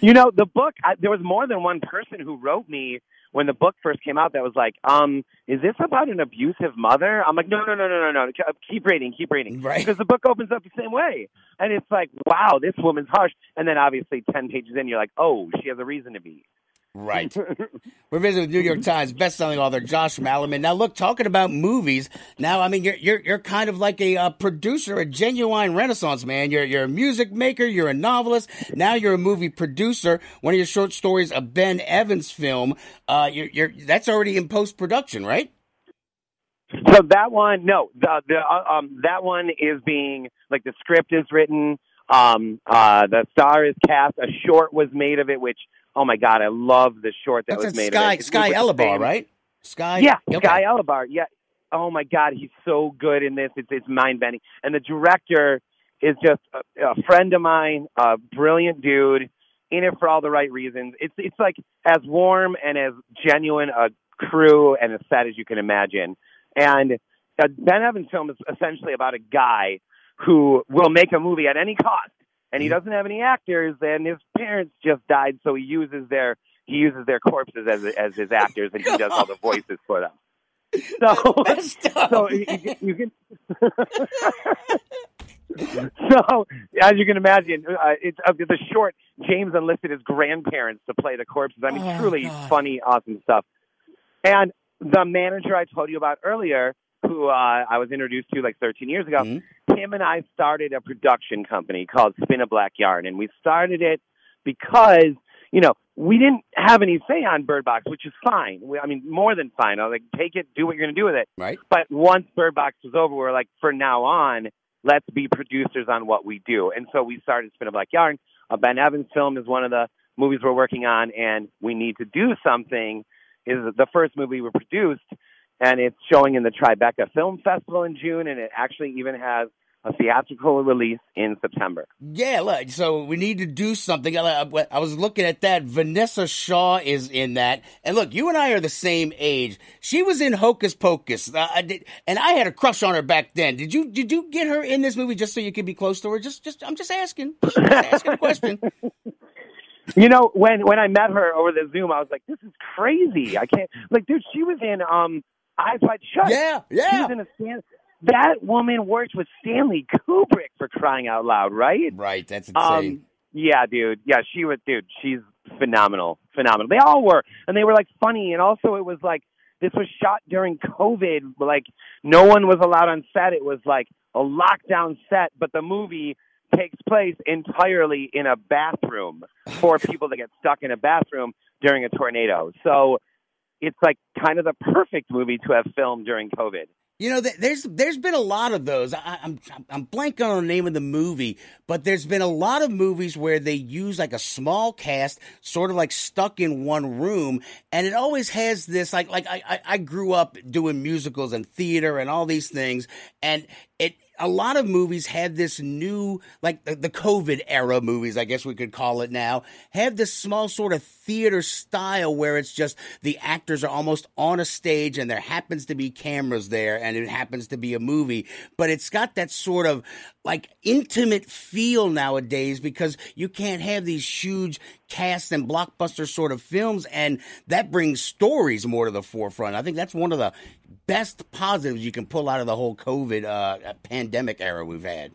Speaker 15: You know, the book, I, there was more than one person who wrote me when the book first came out that was like, um, is this about an abusive mother? I'm like, no, no, no, no, no, no. Keep reading, keep reading.
Speaker 3: Right.
Speaker 15: Because the book opens up the same way. And it's like, wow, this woman's harsh. And then obviously 10 pages in, you're like, oh, she has a reason to be.
Speaker 3: Right. <laughs> We're visiting with New York Times bestselling author Josh Malerman. Now, look, talking about movies. Now, I mean, you're you're you're kind of like a uh, producer, a genuine Renaissance man. You're you're a music maker. You're a novelist. Now you're a movie producer. One of your short stories, a Ben Evans film. Uh, you're, you're that's already in post production, right?
Speaker 15: So that one, no, the the uh, um that one is being like the script is written. Um, uh, the star is cast. A short was made of it, which oh my god, I love the short that
Speaker 3: That's
Speaker 15: was made
Speaker 3: Sky
Speaker 15: of it.
Speaker 3: Sky
Speaker 15: Elobar,
Speaker 3: right? Sky.
Speaker 15: Yeah,
Speaker 3: Okay.
Speaker 15: Sky Elobar. Yeah. Oh my God, he's so good in this. It's it's mind bending, and the director is just a, a friend of mine, a brilliant dude, in it for all the right reasons. It's it's like as warm and as genuine a crew and a set as you can imagine. And uh, Ben Evans' film is essentially about a guy who will make a movie at any cost, and he doesn't have any actors, and his parents just died, so he uses their he uses their corpses as as his actors, and he does all the voices for them. So, <laughs> <laughs> so you, you- can. <laughs> so, as you can imagine, uh, it's uh, the short. James enlisted his grandparents to play the corpses. I mean,
Speaker 3: Oh,
Speaker 15: truly
Speaker 3: God.
Speaker 15: funny, awesome stuff. And the manager I told you about earlier, who uh, I was introduced to like 13 years ago,
Speaker 3: Mm-hmm.
Speaker 15: Him and I started a production company called Spin a Black Yarn, and we started it because you know we didn't have any say on Bird Box, which is fine. We, I mean, more than fine. I was like, take it, do what you're going to do with it.
Speaker 3: Right.
Speaker 15: But once Bird Box was over, we were like, for now on, let's be producers on what we do. And so we started Spin a Black Yarn. A Ben Evans film is one of the movies we're working on, and we need to do something. Is the first movie we produced, and it's showing in the Tribeca Film Festival in June, and it actually even has a theatrical release in September.
Speaker 3: Yeah, look, so we need to do something. I, I- I was looking at that. Vinessa Shaw is in that. And look, you and I are the same age. She was in Hocus Pocus. Uh, I did, and I had a crush on her back then. Did you did you get her in this movie just so you could be close to her? Just just I'm just asking. Just asking a question. <laughs>
Speaker 15: You know, when when I met her over the Zoom, I was like, "This is crazy! I can't." Like, dude, she was in um Eyes Wide Shut.
Speaker 3: Yeah, yeah.
Speaker 15: She was in a Stan- that woman worked with Stanley Kubrick for crying out loud, right?
Speaker 3: Right. That's insane.
Speaker 15: Um, yeah, dude. Yeah, she was, dude. She's phenomenal, phenomenal. They all were, and they were like funny, and also it was like this was shot during COVID. Like no one was allowed on set. It was like a lockdown set, but the movie takes place entirely in a bathroom for <laughs> people that get stuck in a bathroom during a tornado. So it's like kind of the perfect movie to have filmed during COVID.
Speaker 3: You know, there's there's been a lot of those. I, I'm I'm blanking on the name of the movie, but there's been a lot of movies where they use like a small cast, sort of like stuck in one room, and it always has this like like I, I grew up doing musicals and theater and all these things, and it a lot of movies had this new like the, the COVID era movies, I guess we could call it now, have this small sort of theater style where it's just the actors are almost on a stage and there happens to be cameras there and it happens to be a movie, but it's got that sort of like intimate feel nowadays because you can't have these huge cast and blockbuster sort of films and that brings stories more to the forefront. I think that's one of the best positives you can pull out of the whole COVID uh, pandemic era we've had.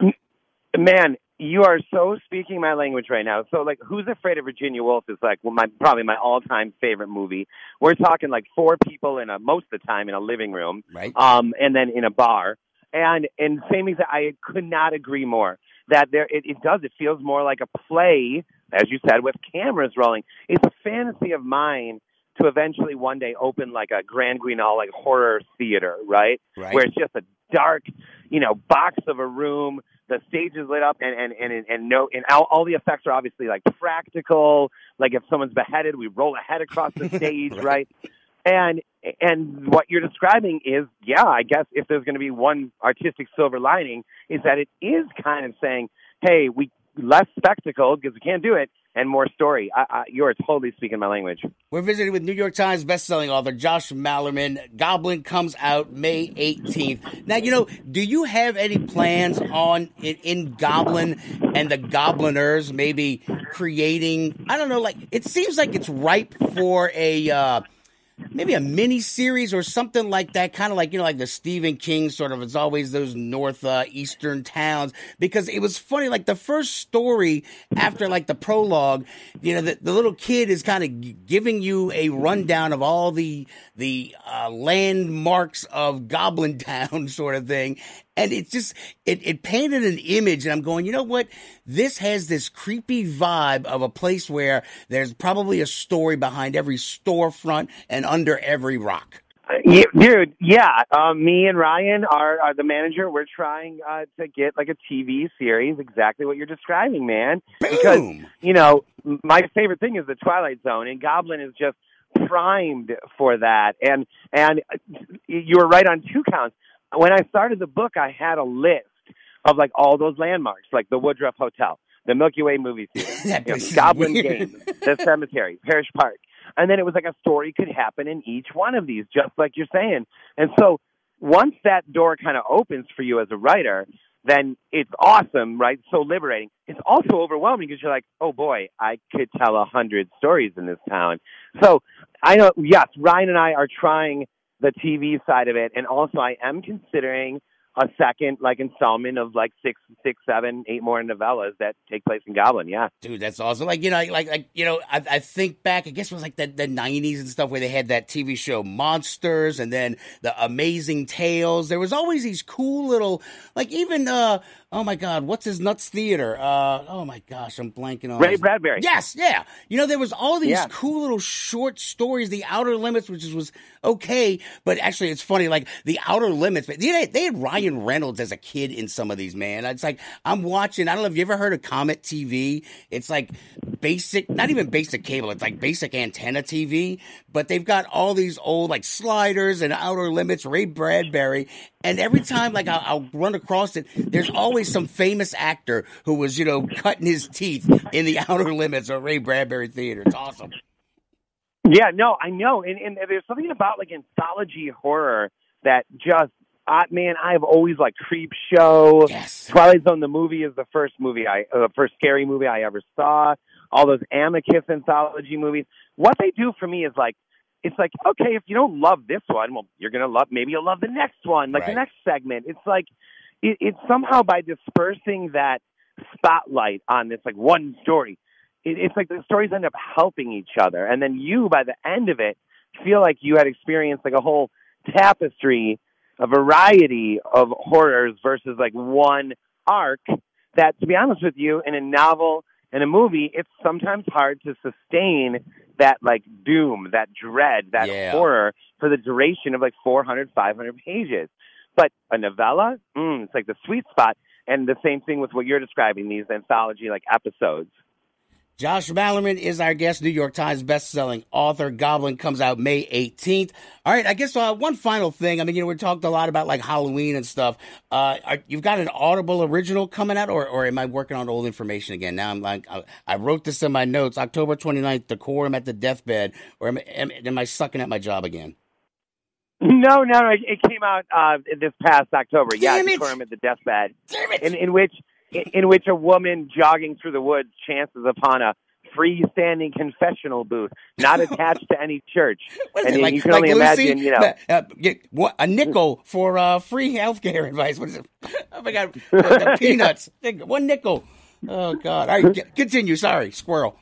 Speaker 15: Man, you are so speaking my language right now. So, like, Who's Afraid of Virginia Woolf is like well, my probably my all-time favorite movie. We're talking like four people in a most of the time in a living room,
Speaker 3: right?
Speaker 15: Um, and then in a bar, and and same exact. I could not agree more that there it, it does. It feels more like a play, as you said, with cameras rolling. It's a fantasy of mine to eventually one day open like a Grand Guignol like horror theater, right?
Speaker 3: Right.
Speaker 15: Where it's just a dark, you know, box of a room. The stage is lit up, and and and and no, and all, all the effects are obviously like practical. Like if someone's beheaded, we roll a head across the <laughs> stage, right? And and what you're describing is, yeah, I guess if there's going to be one artistic silver lining, is that it is kind of saying, hey, we less spectacle because we can't do it, and more story. I, I, you're totally speaking my language.
Speaker 3: We're visiting with New York Times bestselling author Josh Malerman. Goblin comes out May 18th. Now, you know, do you have any plans on in, in Goblin and the Gobliners maybe creating, I don't know, like it seems like it's ripe for a uh maybe a mini series or something like that, kind of like you know, like the Stephen King sort of. It's always those north uh, eastern towns because it was funny. Like the first story after like the prologue, you know, the, the little kid is kind of g- giving you a rundown of all the the uh, landmarks of Goblin <laughs> Town, sort of thing, and it just it, it painted an image and i'm going you know what this has this creepy vibe of a place where there's probably a story behind every storefront and under every rock
Speaker 15: Yeah, dude, yeah. Um, me and Ryan are, are the manager. We're trying uh, to get like a TV series, exactly what you're describing, man. Because you know, my favorite thing is the Twilight Zone, and Goblin is just primed for that. And and uh, you were right on two counts. When I started the book, I had a list of like all those landmarks, like the Woodruff Hotel, the Milky Way movie theater, <laughs> you know, Goblin. Game, the cemetery, Parish Park. And then it was like a story could happen in each one of these, just like you're saying. And so once that door kind of opens for you as a writer, then it's awesome, right? So liberating. It's also overwhelming because you're like, oh boy, I could tell a hundred stories in this town. So I know, yes, Ryan and I are trying the TV side of it, and also I am considering a second like installment of like six, six, seven, eight more novellas that take place in Goblin. Yeah,
Speaker 3: Dude, that's awesome. Like you know, like like you know, I, I think back. I guess it was like the the nineties and stuff where they had that TV show Monsters, and then the Amazing Tales. There was always these cool little, like even uh, oh my god, what's his nuts theater? Uh, oh my gosh, I'm blanking on
Speaker 15: Ray
Speaker 3: his-
Speaker 15: Bradbury.
Speaker 3: Yes, yeah. You know, there was all these
Speaker 15: Yeah.
Speaker 3: cool little short stories, The Outer Limits, which was okay, but actually it's funny, like The Outer Limits. But they had, they had Ryan Reynolds as a kid in some of these, man. It's like I'm watching. I don't know if you ever heard of Comet TV. It's like basic, not even basic cable. It's like basic antenna TV. But they've got all these old like sliders and Outer Limits, Ray Bradbury. And every time, like I'll, I'll run across it, there's always some famous actor who was, you know, cutting his teeth in the <laughs> Outer Limits or Ray Bradbury Theater. It's awesome.
Speaker 15: Yeah, no, I know, and and there's something about like anthology horror that just, uh, man, I've always liked Creep Show.
Speaker 3: Yes.
Speaker 15: Twilight Zone, the movie, is the first movie I, uh, the first scary movie I ever saw. All those Amicus anthology movies. What they do for me is like, it's like, okay, if you don't love this one, well, you're gonna love, maybe you'll love the next one, like the next segment. It's like, it, it's somehow by dispersing that spotlight on this like one story it, it's like the stories end up helping each other, and then you, by the end of it, feel like you had experienced like a whole tapestry, a variety of horrors versus like one arc. That, to be honest with you, in a novel and a movie, it's sometimes hard to sustain that like doom, that dread, that
Speaker 3: Yeah.
Speaker 15: horror for the duration of like 400, 500 pages. But a novella, mm, it's like the sweet spot. And the same thing with what you're describing, these anthology like episodes.
Speaker 3: Josh Malerman is our guest, New York Times bestselling author. Goblin comes out May 18th. All right, I guess uh, one final thing. I mean, you know, we talked a lot about like Halloween and stuff. Uh, are, you've got an Audible original coming out, or, or am I working on old information again? Now I'm like, I, I wrote this in my notes October 29th, Decorum at the deathbed, or am, am, am I sucking at my job again?
Speaker 15: No, no, no. It it came out uh, this past October. yeah,
Speaker 3: Damn it.
Speaker 15: Decorum at the deathbed. Damn In, in which, in, which a woman jogging through the woods chances upon a freestanding confessional booth, not <laughs> attached to any church.
Speaker 3: What is
Speaker 15: and
Speaker 3: it,
Speaker 15: you-
Speaker 3: like,
Speaker 15: you can
Speaker 3: like
Speaker 15: only
Speaker 3: Lucy?
Speaker 15: imagine, you know.
Speaker 3: Uh, get, what, a nickel for uh, free healthcare <laughs> advice. What is it? <laughs> Oh my God, the, the peanuts. One nickel. Oh God. All right, continue. Sorry, squirrel.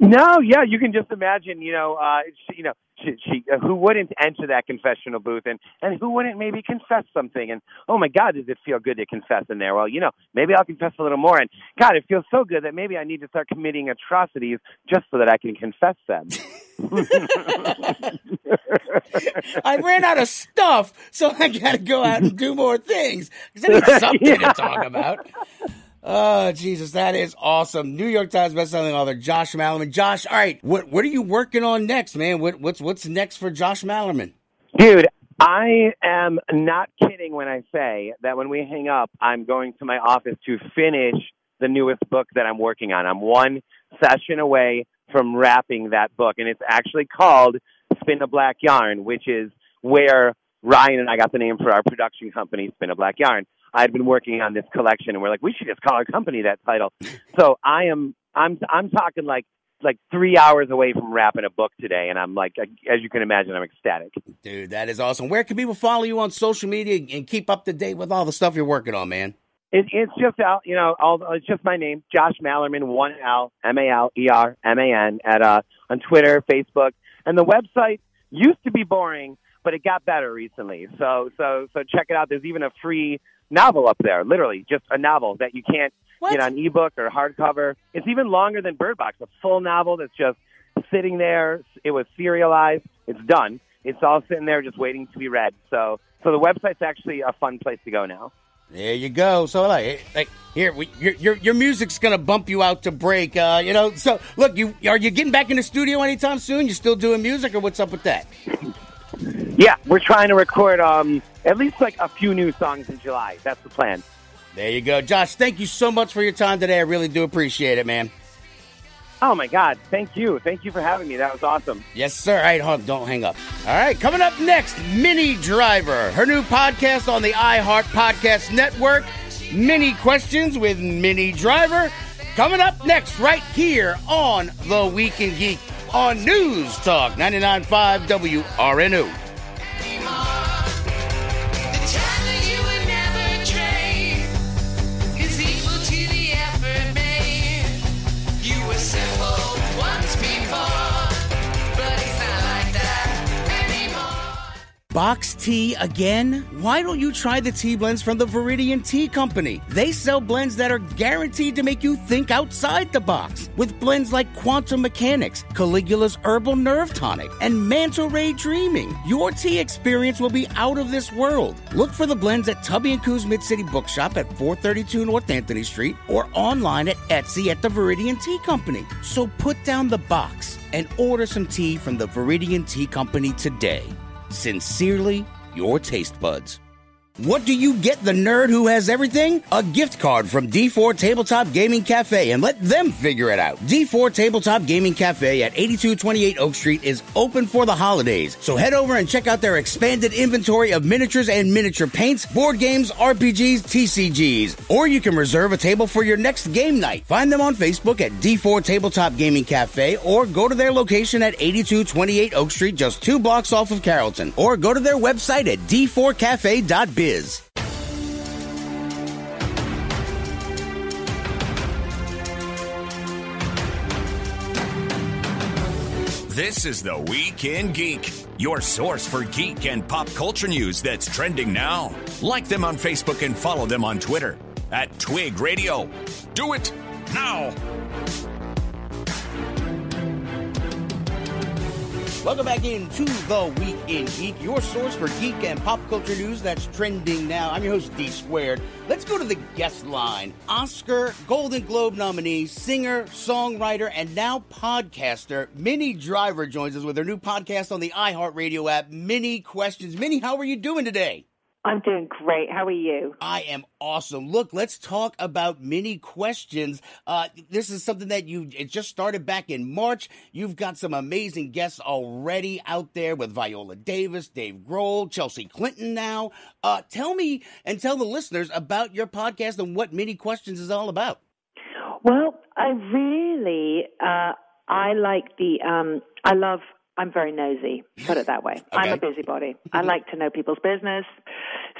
Speaker 15: No, yeah, you can just imagine, you know, uh, you know, she, she uh, who wouldn't enter that confessional booth, and and who wouldn't maybe confess something, and oh my God, does it feel good to confess in there? Well, you know, maybe I'll confess a little more, and God, it feels so good that maybe I need to start committing atrocities just so that I can confess them. <laughs> <laughs>
Speaker 3: I ran out of stuff, so I got to go out and do more things because I need something
Speaker 15: Yeah.
Speaker 3: to talk about. Oh Jesus, that is awesome! New York Times bestselling author Josh Malerman. Josh, all right, what what are you working on next, man? What what's what's next for Josh Malerman?
Speaker 15: Dude, I am not kidding when I say that when we hang up, I'm going to my office to finish the newest book that I'm working on. I'm one session away from wrapping that book, and it's actually called Spin a Black Yarn, which is where Ryan and I got the name for our production company, Spin a Black Yarn. I'd been working on this collection, and we're like, we should just call our company that title. So I am, I'm, I'm talking like like three hours away from wrapping a book today, and I'm like, as you can imagine, I'm ecstatic.
Speaker 3: Dude, that is awesome. Where can people follow you on social media and keep up to date with all the stuff you're working on, man?
Speaker 15: It, it's just out, you know, all, it's just my name, Josh Malerman, one L M A L E R M A N, at uh on Twitter, Facebook, and the website used to be boring, but it got better recently. So so so check it out. There's even a free novel up there, literally just a novel that you can't
Speaker 3: what?
Speaker 15: get on ebook or hardcover. It's even longer than Bird Box, a full novel that's just sitting there. It was serialized. It's done. It's all sitting there just waiting to be read. So so the website's actually a fun place to go now.
Speaker 3: There you go. So like, like here, we, your, your your music's gonna bump you out to break. Uh, you know. So look, you are you getting back in the studio anytime soon? You still doing music, or what's up with that? <laughs>
Speaker 15: Yeah, we're trying to record um at least like a few new songs in July. That's the plan.
Speaker 3: There you go, Josh. Thank you so much for your time today. I really do appreciate it, man.
Speaker 15: Oh my God! Thank you, thank you for having me. That was awesome.
Speaker 3: Yes, sir. All right, hold, don't hang up. All right, coming up next, Minnie Driver, her new podcast on the iHeart Podcast Network. Minnie questions with Minnie Driver. Coming up next, right here on the Week in Geek on News Talk 99.5 WRNO. Box tea again? Why don't you try the tea blends from the Viridian Tea Company? They sell blends that are guaranteed to make you think outside the box. With blends like Quantum Mechanics, Caligula's Herbal Nerve Tonic, and Manta Ray Dreaming, your tea experience will be out of this world. Look for the blends at Tubby and Coos Mid City Bookshop at 432 North Anthony Street or online at Etsy at the Viridian Tea Company. So put down the box and order some tea from the Viridian Tea Company today. Sincerely, your taste buds. What do you get the nerd who has everything? A gift card from D4 Tabletop Gaming Cafe and let them figure it out. D4 Tabletop Gaming Cafe at 8228 Oak Street is open for the holidays. So head over and check out their expanded inventory of miniatures and miniature paints, board games, RPGs, TCGs. Or you can reserve a table for your next game night. Find them on Facebook at D4 Tabletop Gaming Cafe or go to their location at 8228 Oak Street just two blocks off of Carrollton. Or go to their website at d4cafe.biz.
Speaker 2: This is the Week in Geek, your source for geek and pop culture news that's trending now. Like them on Facebook and follow them on Twitter at Twig Radio. Do it now.
Speaker 3: Welcome back into the Week in Geek, your source for geek and pop culture news that's trending now. I'm your host, D Squared. Let's go to the guest line. Oscar, Golden Globe nominee, singer, songwriter, and now podcaster, Minnie Driver joins us with her new podcast on the iHeartRadio app, Minnie Questions. Minnie, how are you doing today?
Speaker 16: I'm doing great. How are you?
Speaker 3: I am awesome. Look, let's talk about Minnie questions. Uh, this is something that you it just started back in March. You've got some amazing guests already out there with Viola Davis, Dave Grohl, Chelsea Clinton. Now, uh, tell me and tell the listeners about your podcast and what Minnie questions is all about.
Speaker 16: Well, I really uh, I like the um, I love I'm very nosy, put it that way. okay. <laughs> I'm a busybody. I like to know people's business.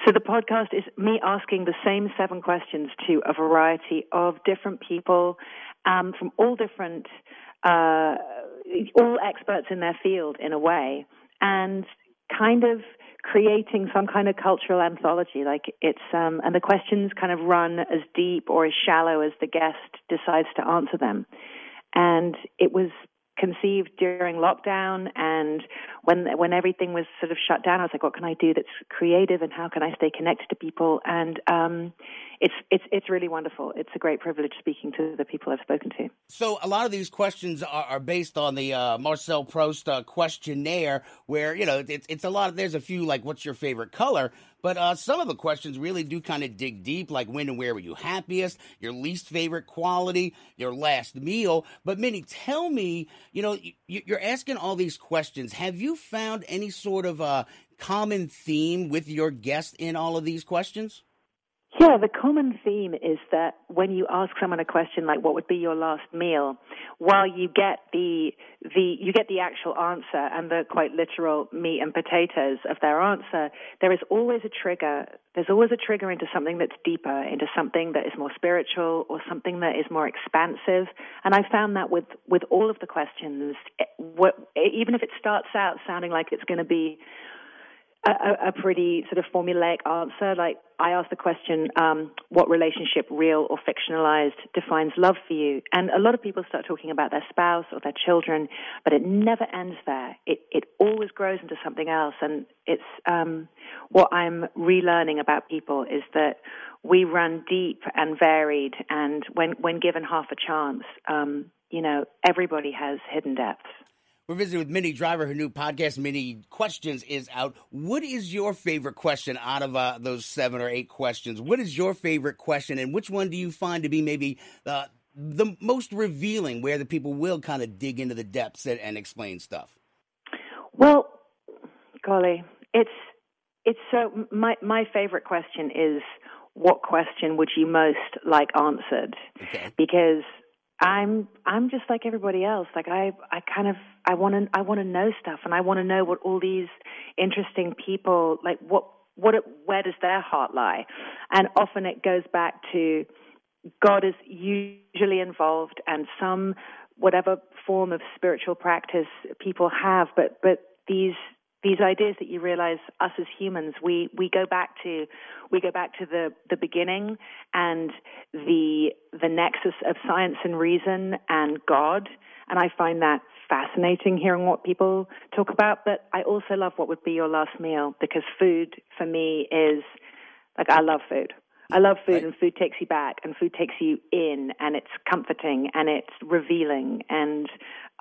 Speaker 16: So the podcast is me asking the same seven questions to a variety of different people um, from all different, uh, all experts in their field in a way, and kind of creating some kind of cultural anthology. Like it's, um, and the questions kind of run as deep or as shallow as the guest decides to answer them. And it was conceived during lockdown and when when everything was sort of shut down I was like what can I do that's creative and how can I stay connected to people? And um, it's it's it's really wonderful it's a great privilege speaking to the people I've spoken to
Speaker 3: so a lot of these questions are, are based on the uh, Marcel Proust uh, questionnaire where you know it's, it's a lot of there's a few like what's your favorite color but uh, some of the questions really do kind of dig deep, like when and where were you happiest, your least favorite quality, your last meal. But Minnie, tell me, you know, you're asking all these questions. Have you found any sort of uh, common theme with your guest in all of these questions?
Speaker 16: Yeah, the common theme is that when you ask someone a question like "What would be your last meal," while you get the the you get the actual answer and the quite literal meat and potatoes of their answer, there is always a trigger. There's always a trigger into something that's deeper, into something that is more spiritual or something that is more expansive. And I found that with with all of the questions, eh, what, even if it starts out sounding like it's going to be a, a, pretty sort of formulaic answer. Like I asked the question, um, "What relationship, real or fictionalized, defines love for you?" And a lot of people start talking about their spouse or their children, but it never ends there. It it always grows into something else. And it's um, what I'm relearning about people is that we run deep and varied, and when when given half a chance, um, you know, everybody has hidden depths.
Speaker 3: We're visiting with Minnie Driver. Her new podcast, Minnie Questions, is out. What is your favorite question out of uh, those seven or eight questions? What is your favorite question, and which one do you find to be maybe uh, the most revealing, where the people will kind of dig into the depths and, and explain stuff?
Speaker 16: Well, golly, it's it's so my my favorite question is what question would you most like answered? Okay. Because I'm I'm just like everybody else. Like I I kind of I want to I want to know stuff, and I want to know what all these interesting people like. What what where does their heart lie? And often it goes back to God is usually involved, and some whatever form of spiritual practice people have. But but these these ideas that you realize us as humans we we go back to we go back to the the beginning and the the nexus of science and reason and god. And i find that fascinating hearing what people talk about. But i also love what would be your last meal because food for me is like i love food. I love food, right. and food takes you back, and food takes you in, and it's comforting, and it's revealing, and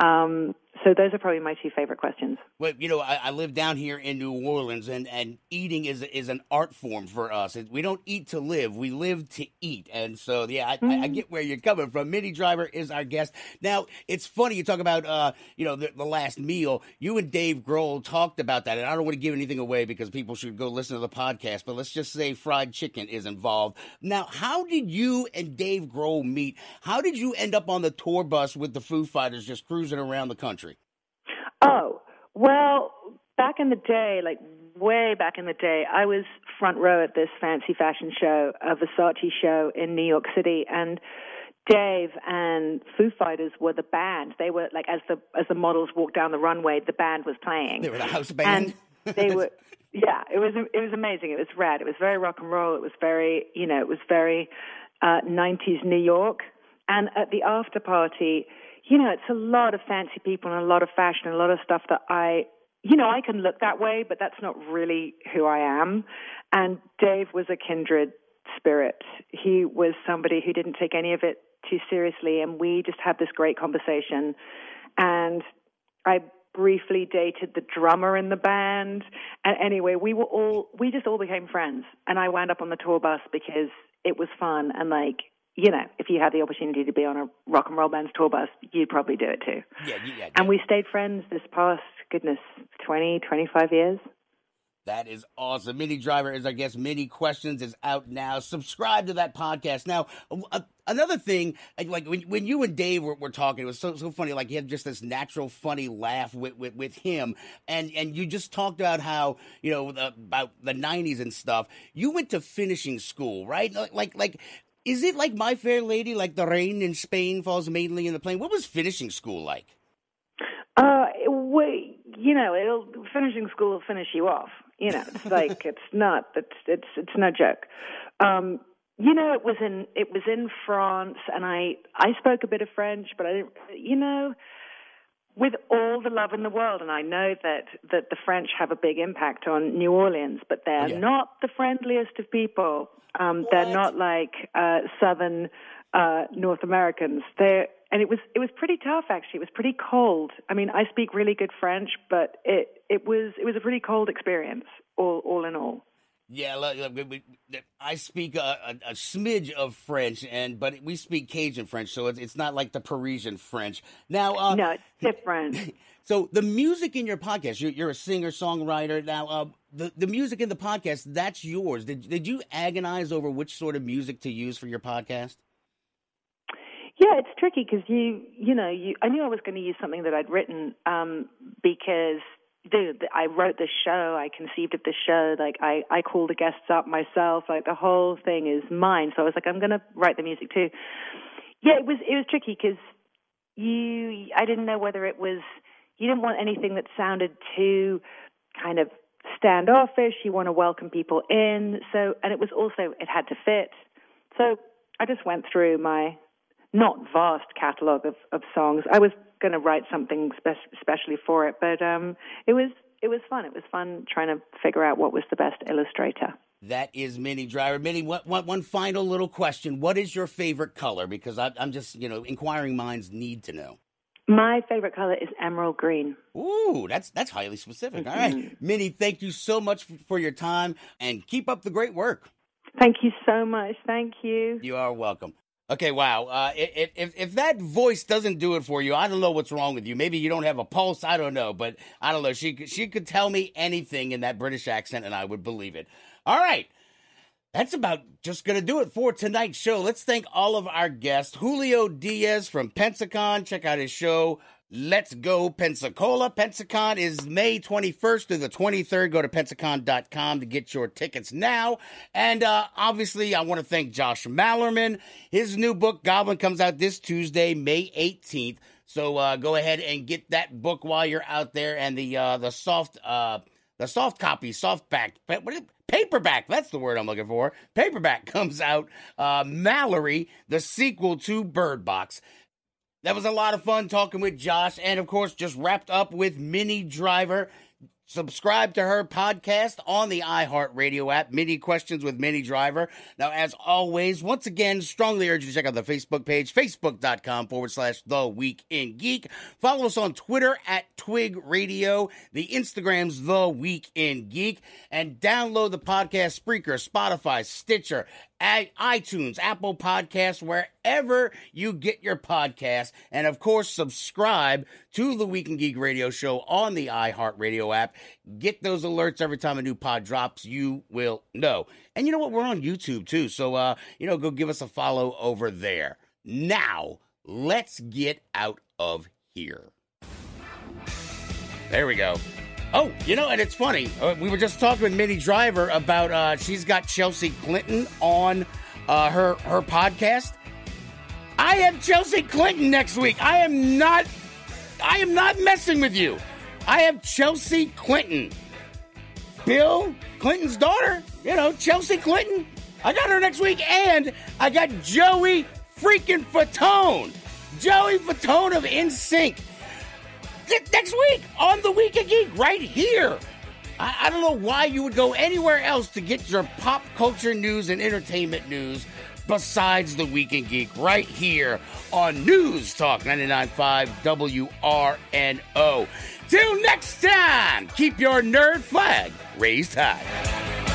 Speaker 16: um, so those are probably my two favorite questions.
Speaker 3: Well, you know, I, I, live down here in New Orleans, and, and eating is is an art form for us. We don't eat to live; we live to eat. And so, yeah, I, mm-hmm. I, I mm-hmm. get where you're coming from. Minnie Driver is our guest. Now, it's funny you talk about, uh, you know, the, the, last meal. You and Dave Grohl talked about that, and I don't want to give anything away because people should go listen to the podcast. But let's just say fried chicken is involved. Now, how did you and Dave Grohl meet? How did you end up on the tour bus with the Foo Fighters, just cruising around the country?
Speaker 16: Oh, well, back in the day, like way back in the day, I was front row at this fancy fashion show, a Versace show in New York City, and Dave and Foo Fighters were the band. They were like as the as the models walked down the runway, the band was playing.
Speaker 3: They were the house band.
Speaker 16: And they were <laughs> yeah, it was it was amazing. It was rad. It was very rock and roll. It was very, you know, it was very uh 90s New York. And at the after party, you know, it's a lot of fancy people and a lot of fashion and a lot of stuff that I, you know, I can look that way, but that's not really who I am. And Dave was a kindred spirit. He was somebody who didn't take any of it too seriously, and we just had this great conversation. And I briefly dated the drummer in the band. And anyway, we were all, we just all became friends. And I wound up on the tour bus because it was fun and like you know, if you had the opportunity to be on a rock and roll band's tour bus, you'd probably do it too.
Speaker 3: Yeah, yeah, yeah.
Speaker 16: And we stayed friends this past, goodness, 20, 25 years.
Speaker 3: That is awesome. Minnie Driver is our guest. Minnie Questions is out now. Subscribe to that podcast. Now, uh, another thing, like when, when you and Dave were, were, talking, it was so so funny. Like you had just this natural, funny laugh with, with, with him, and and you just talked about how you know the, about the '90s and stuff. You went to finishing school, right? Like like is it like My Fair Lady, like the rain in Spain falls mainly in the plain? What was finishing school like?
Speaker 16: Uh, we, you know, it'll finishing school will finish you off. You know, it's <laughs> like it's not. It's it's it's no joke. Um, you know, it was in it was in France, and I I spoke a bit of French, but I didn't. You know, with all the love in the world, and I know that that the French have a big impact on New Orleans, but they're yeah. not the friendliest of people. Um, they're not like uh, Southern uh, North Americans. They're and it was it was pretty tough actually. It was pretty cold. I mean, I speak really good French, but it it was it was a pretty cold experience all all in all.
Speaker 3: Yeah, I speak a, a, a, smidge of French, and but we speak Cajun French, so it's, it's not like the Parisian French. Now, uh,
Speaker 16: no, it's different. <laughs>
Speaker 3: So the music in your podcast, you're, you're a singer songwriter. Now, uh, the the music in the podcast that's yours. Did did you agonize over which sort of music to use for your podcast?
Speaker 16: Yeah, it's tricky because you, you know, you. I knew I was going to use something that I'd written um, because, dude, I wrote the show, I conceived of the show, like I, I called the guests up myself, like the whole thing is mine. So I was like, I'm going to write the music too. Yeah, it was it was tricky because you, I didn't know whether it was. You didn't want anything that sounded too kind of standoffish. You want to welcome people in. So, and it was also it had to fit. So I just went through my not vast catalog of, of songs. I was going to write something spe- especially for it, but um, it was it was fun. It was fun trying to figure out what was the best illustrator.
Speaker 3: That is Minnie Driver. Minnie, what, what, one final little question. What is your favorite color? Because I, I'm just, you know, inquiring minds need to know.
Speaker 16: My favorite color is emerald green.
Speaker 3: Ooh, that's that's highly specific. Mm-hmm. All right, Minnie, thank you so much for your time and keep up the great work.
Speaker 16: Thank you so much. Thank you.
Speaker 3: You are welcome. Okay, wow. Uh, if, if that voice doesn't do it for you, I don't know what's wrong with you. Maybe you don't have a pulse. I don't know, but I don't know. She she could tell me anything in that British accent, and I would believe it. All right, that's about just gonna do it for tonight's show. Let's thank all of our guests. Julio Diaz from Pensacon. Check out his show. Let's go Pensacola. Pensacon is May 21st through the 23rd. Go to pensacon.com to get your tickets now. And uh, obviously, I want to thank Josh Malerman. His new book, Goblin, comes out this Tuesday, May 18th. So uh, go ahead and get that book while you're out there. And the uh, the soft uh, the soft copy, softback, paperback. That's the word I'm looking for. Paperback <laughs> comes out. Uh, Mallory, the sequel to Bird Box. That was a lot of fun talking with Josh, and of course, just wrapped up with Minnie Driver. Subscribe to her podcast on the iHeartRadio app, Minnie Questions with Minnie Driver. Now, as always, once again, strongly urge you to check out the Facebook page, facebook.com forward slash The Week in Geek. Follow us on Twitter at Twig Radio, the Instagram's The Week in Geek, and download the podcast Spreaker, Spotify, Stitcher, iTunes, Apple Podcasts, wherever you get your podcasts. And of course, subscribe to the Week in Geek radio show on the iHeartRadio app. Get those alerts every time a new pod drops. You will know. And you know what? We're on YouTube too. So, uh, you know, go give us a follow over there. Now, let's get out of here. There we go. Oh, you know, and it's funny. Uh, we were just talking with Minnie Driver about uh, she's got Chelsea Clinton on uh, her her podcast. I have Chelsea Clinton next week. I am not. I am not messing with you. I have Chelsea Clinton, Bill Clinton's daughter. You know, Chelsea Clinton. I got her next week, and I got Joey freaking Fatone. Joey Fatone of NSYNC next week on the Week of Geek, right here. I, I don't know why you would go anywhere else to get your pop culture news and entertainment news besides the Week in Geek, right here on News Talk 99.5 WRNO. Till next time, keep your nerd flag raised high.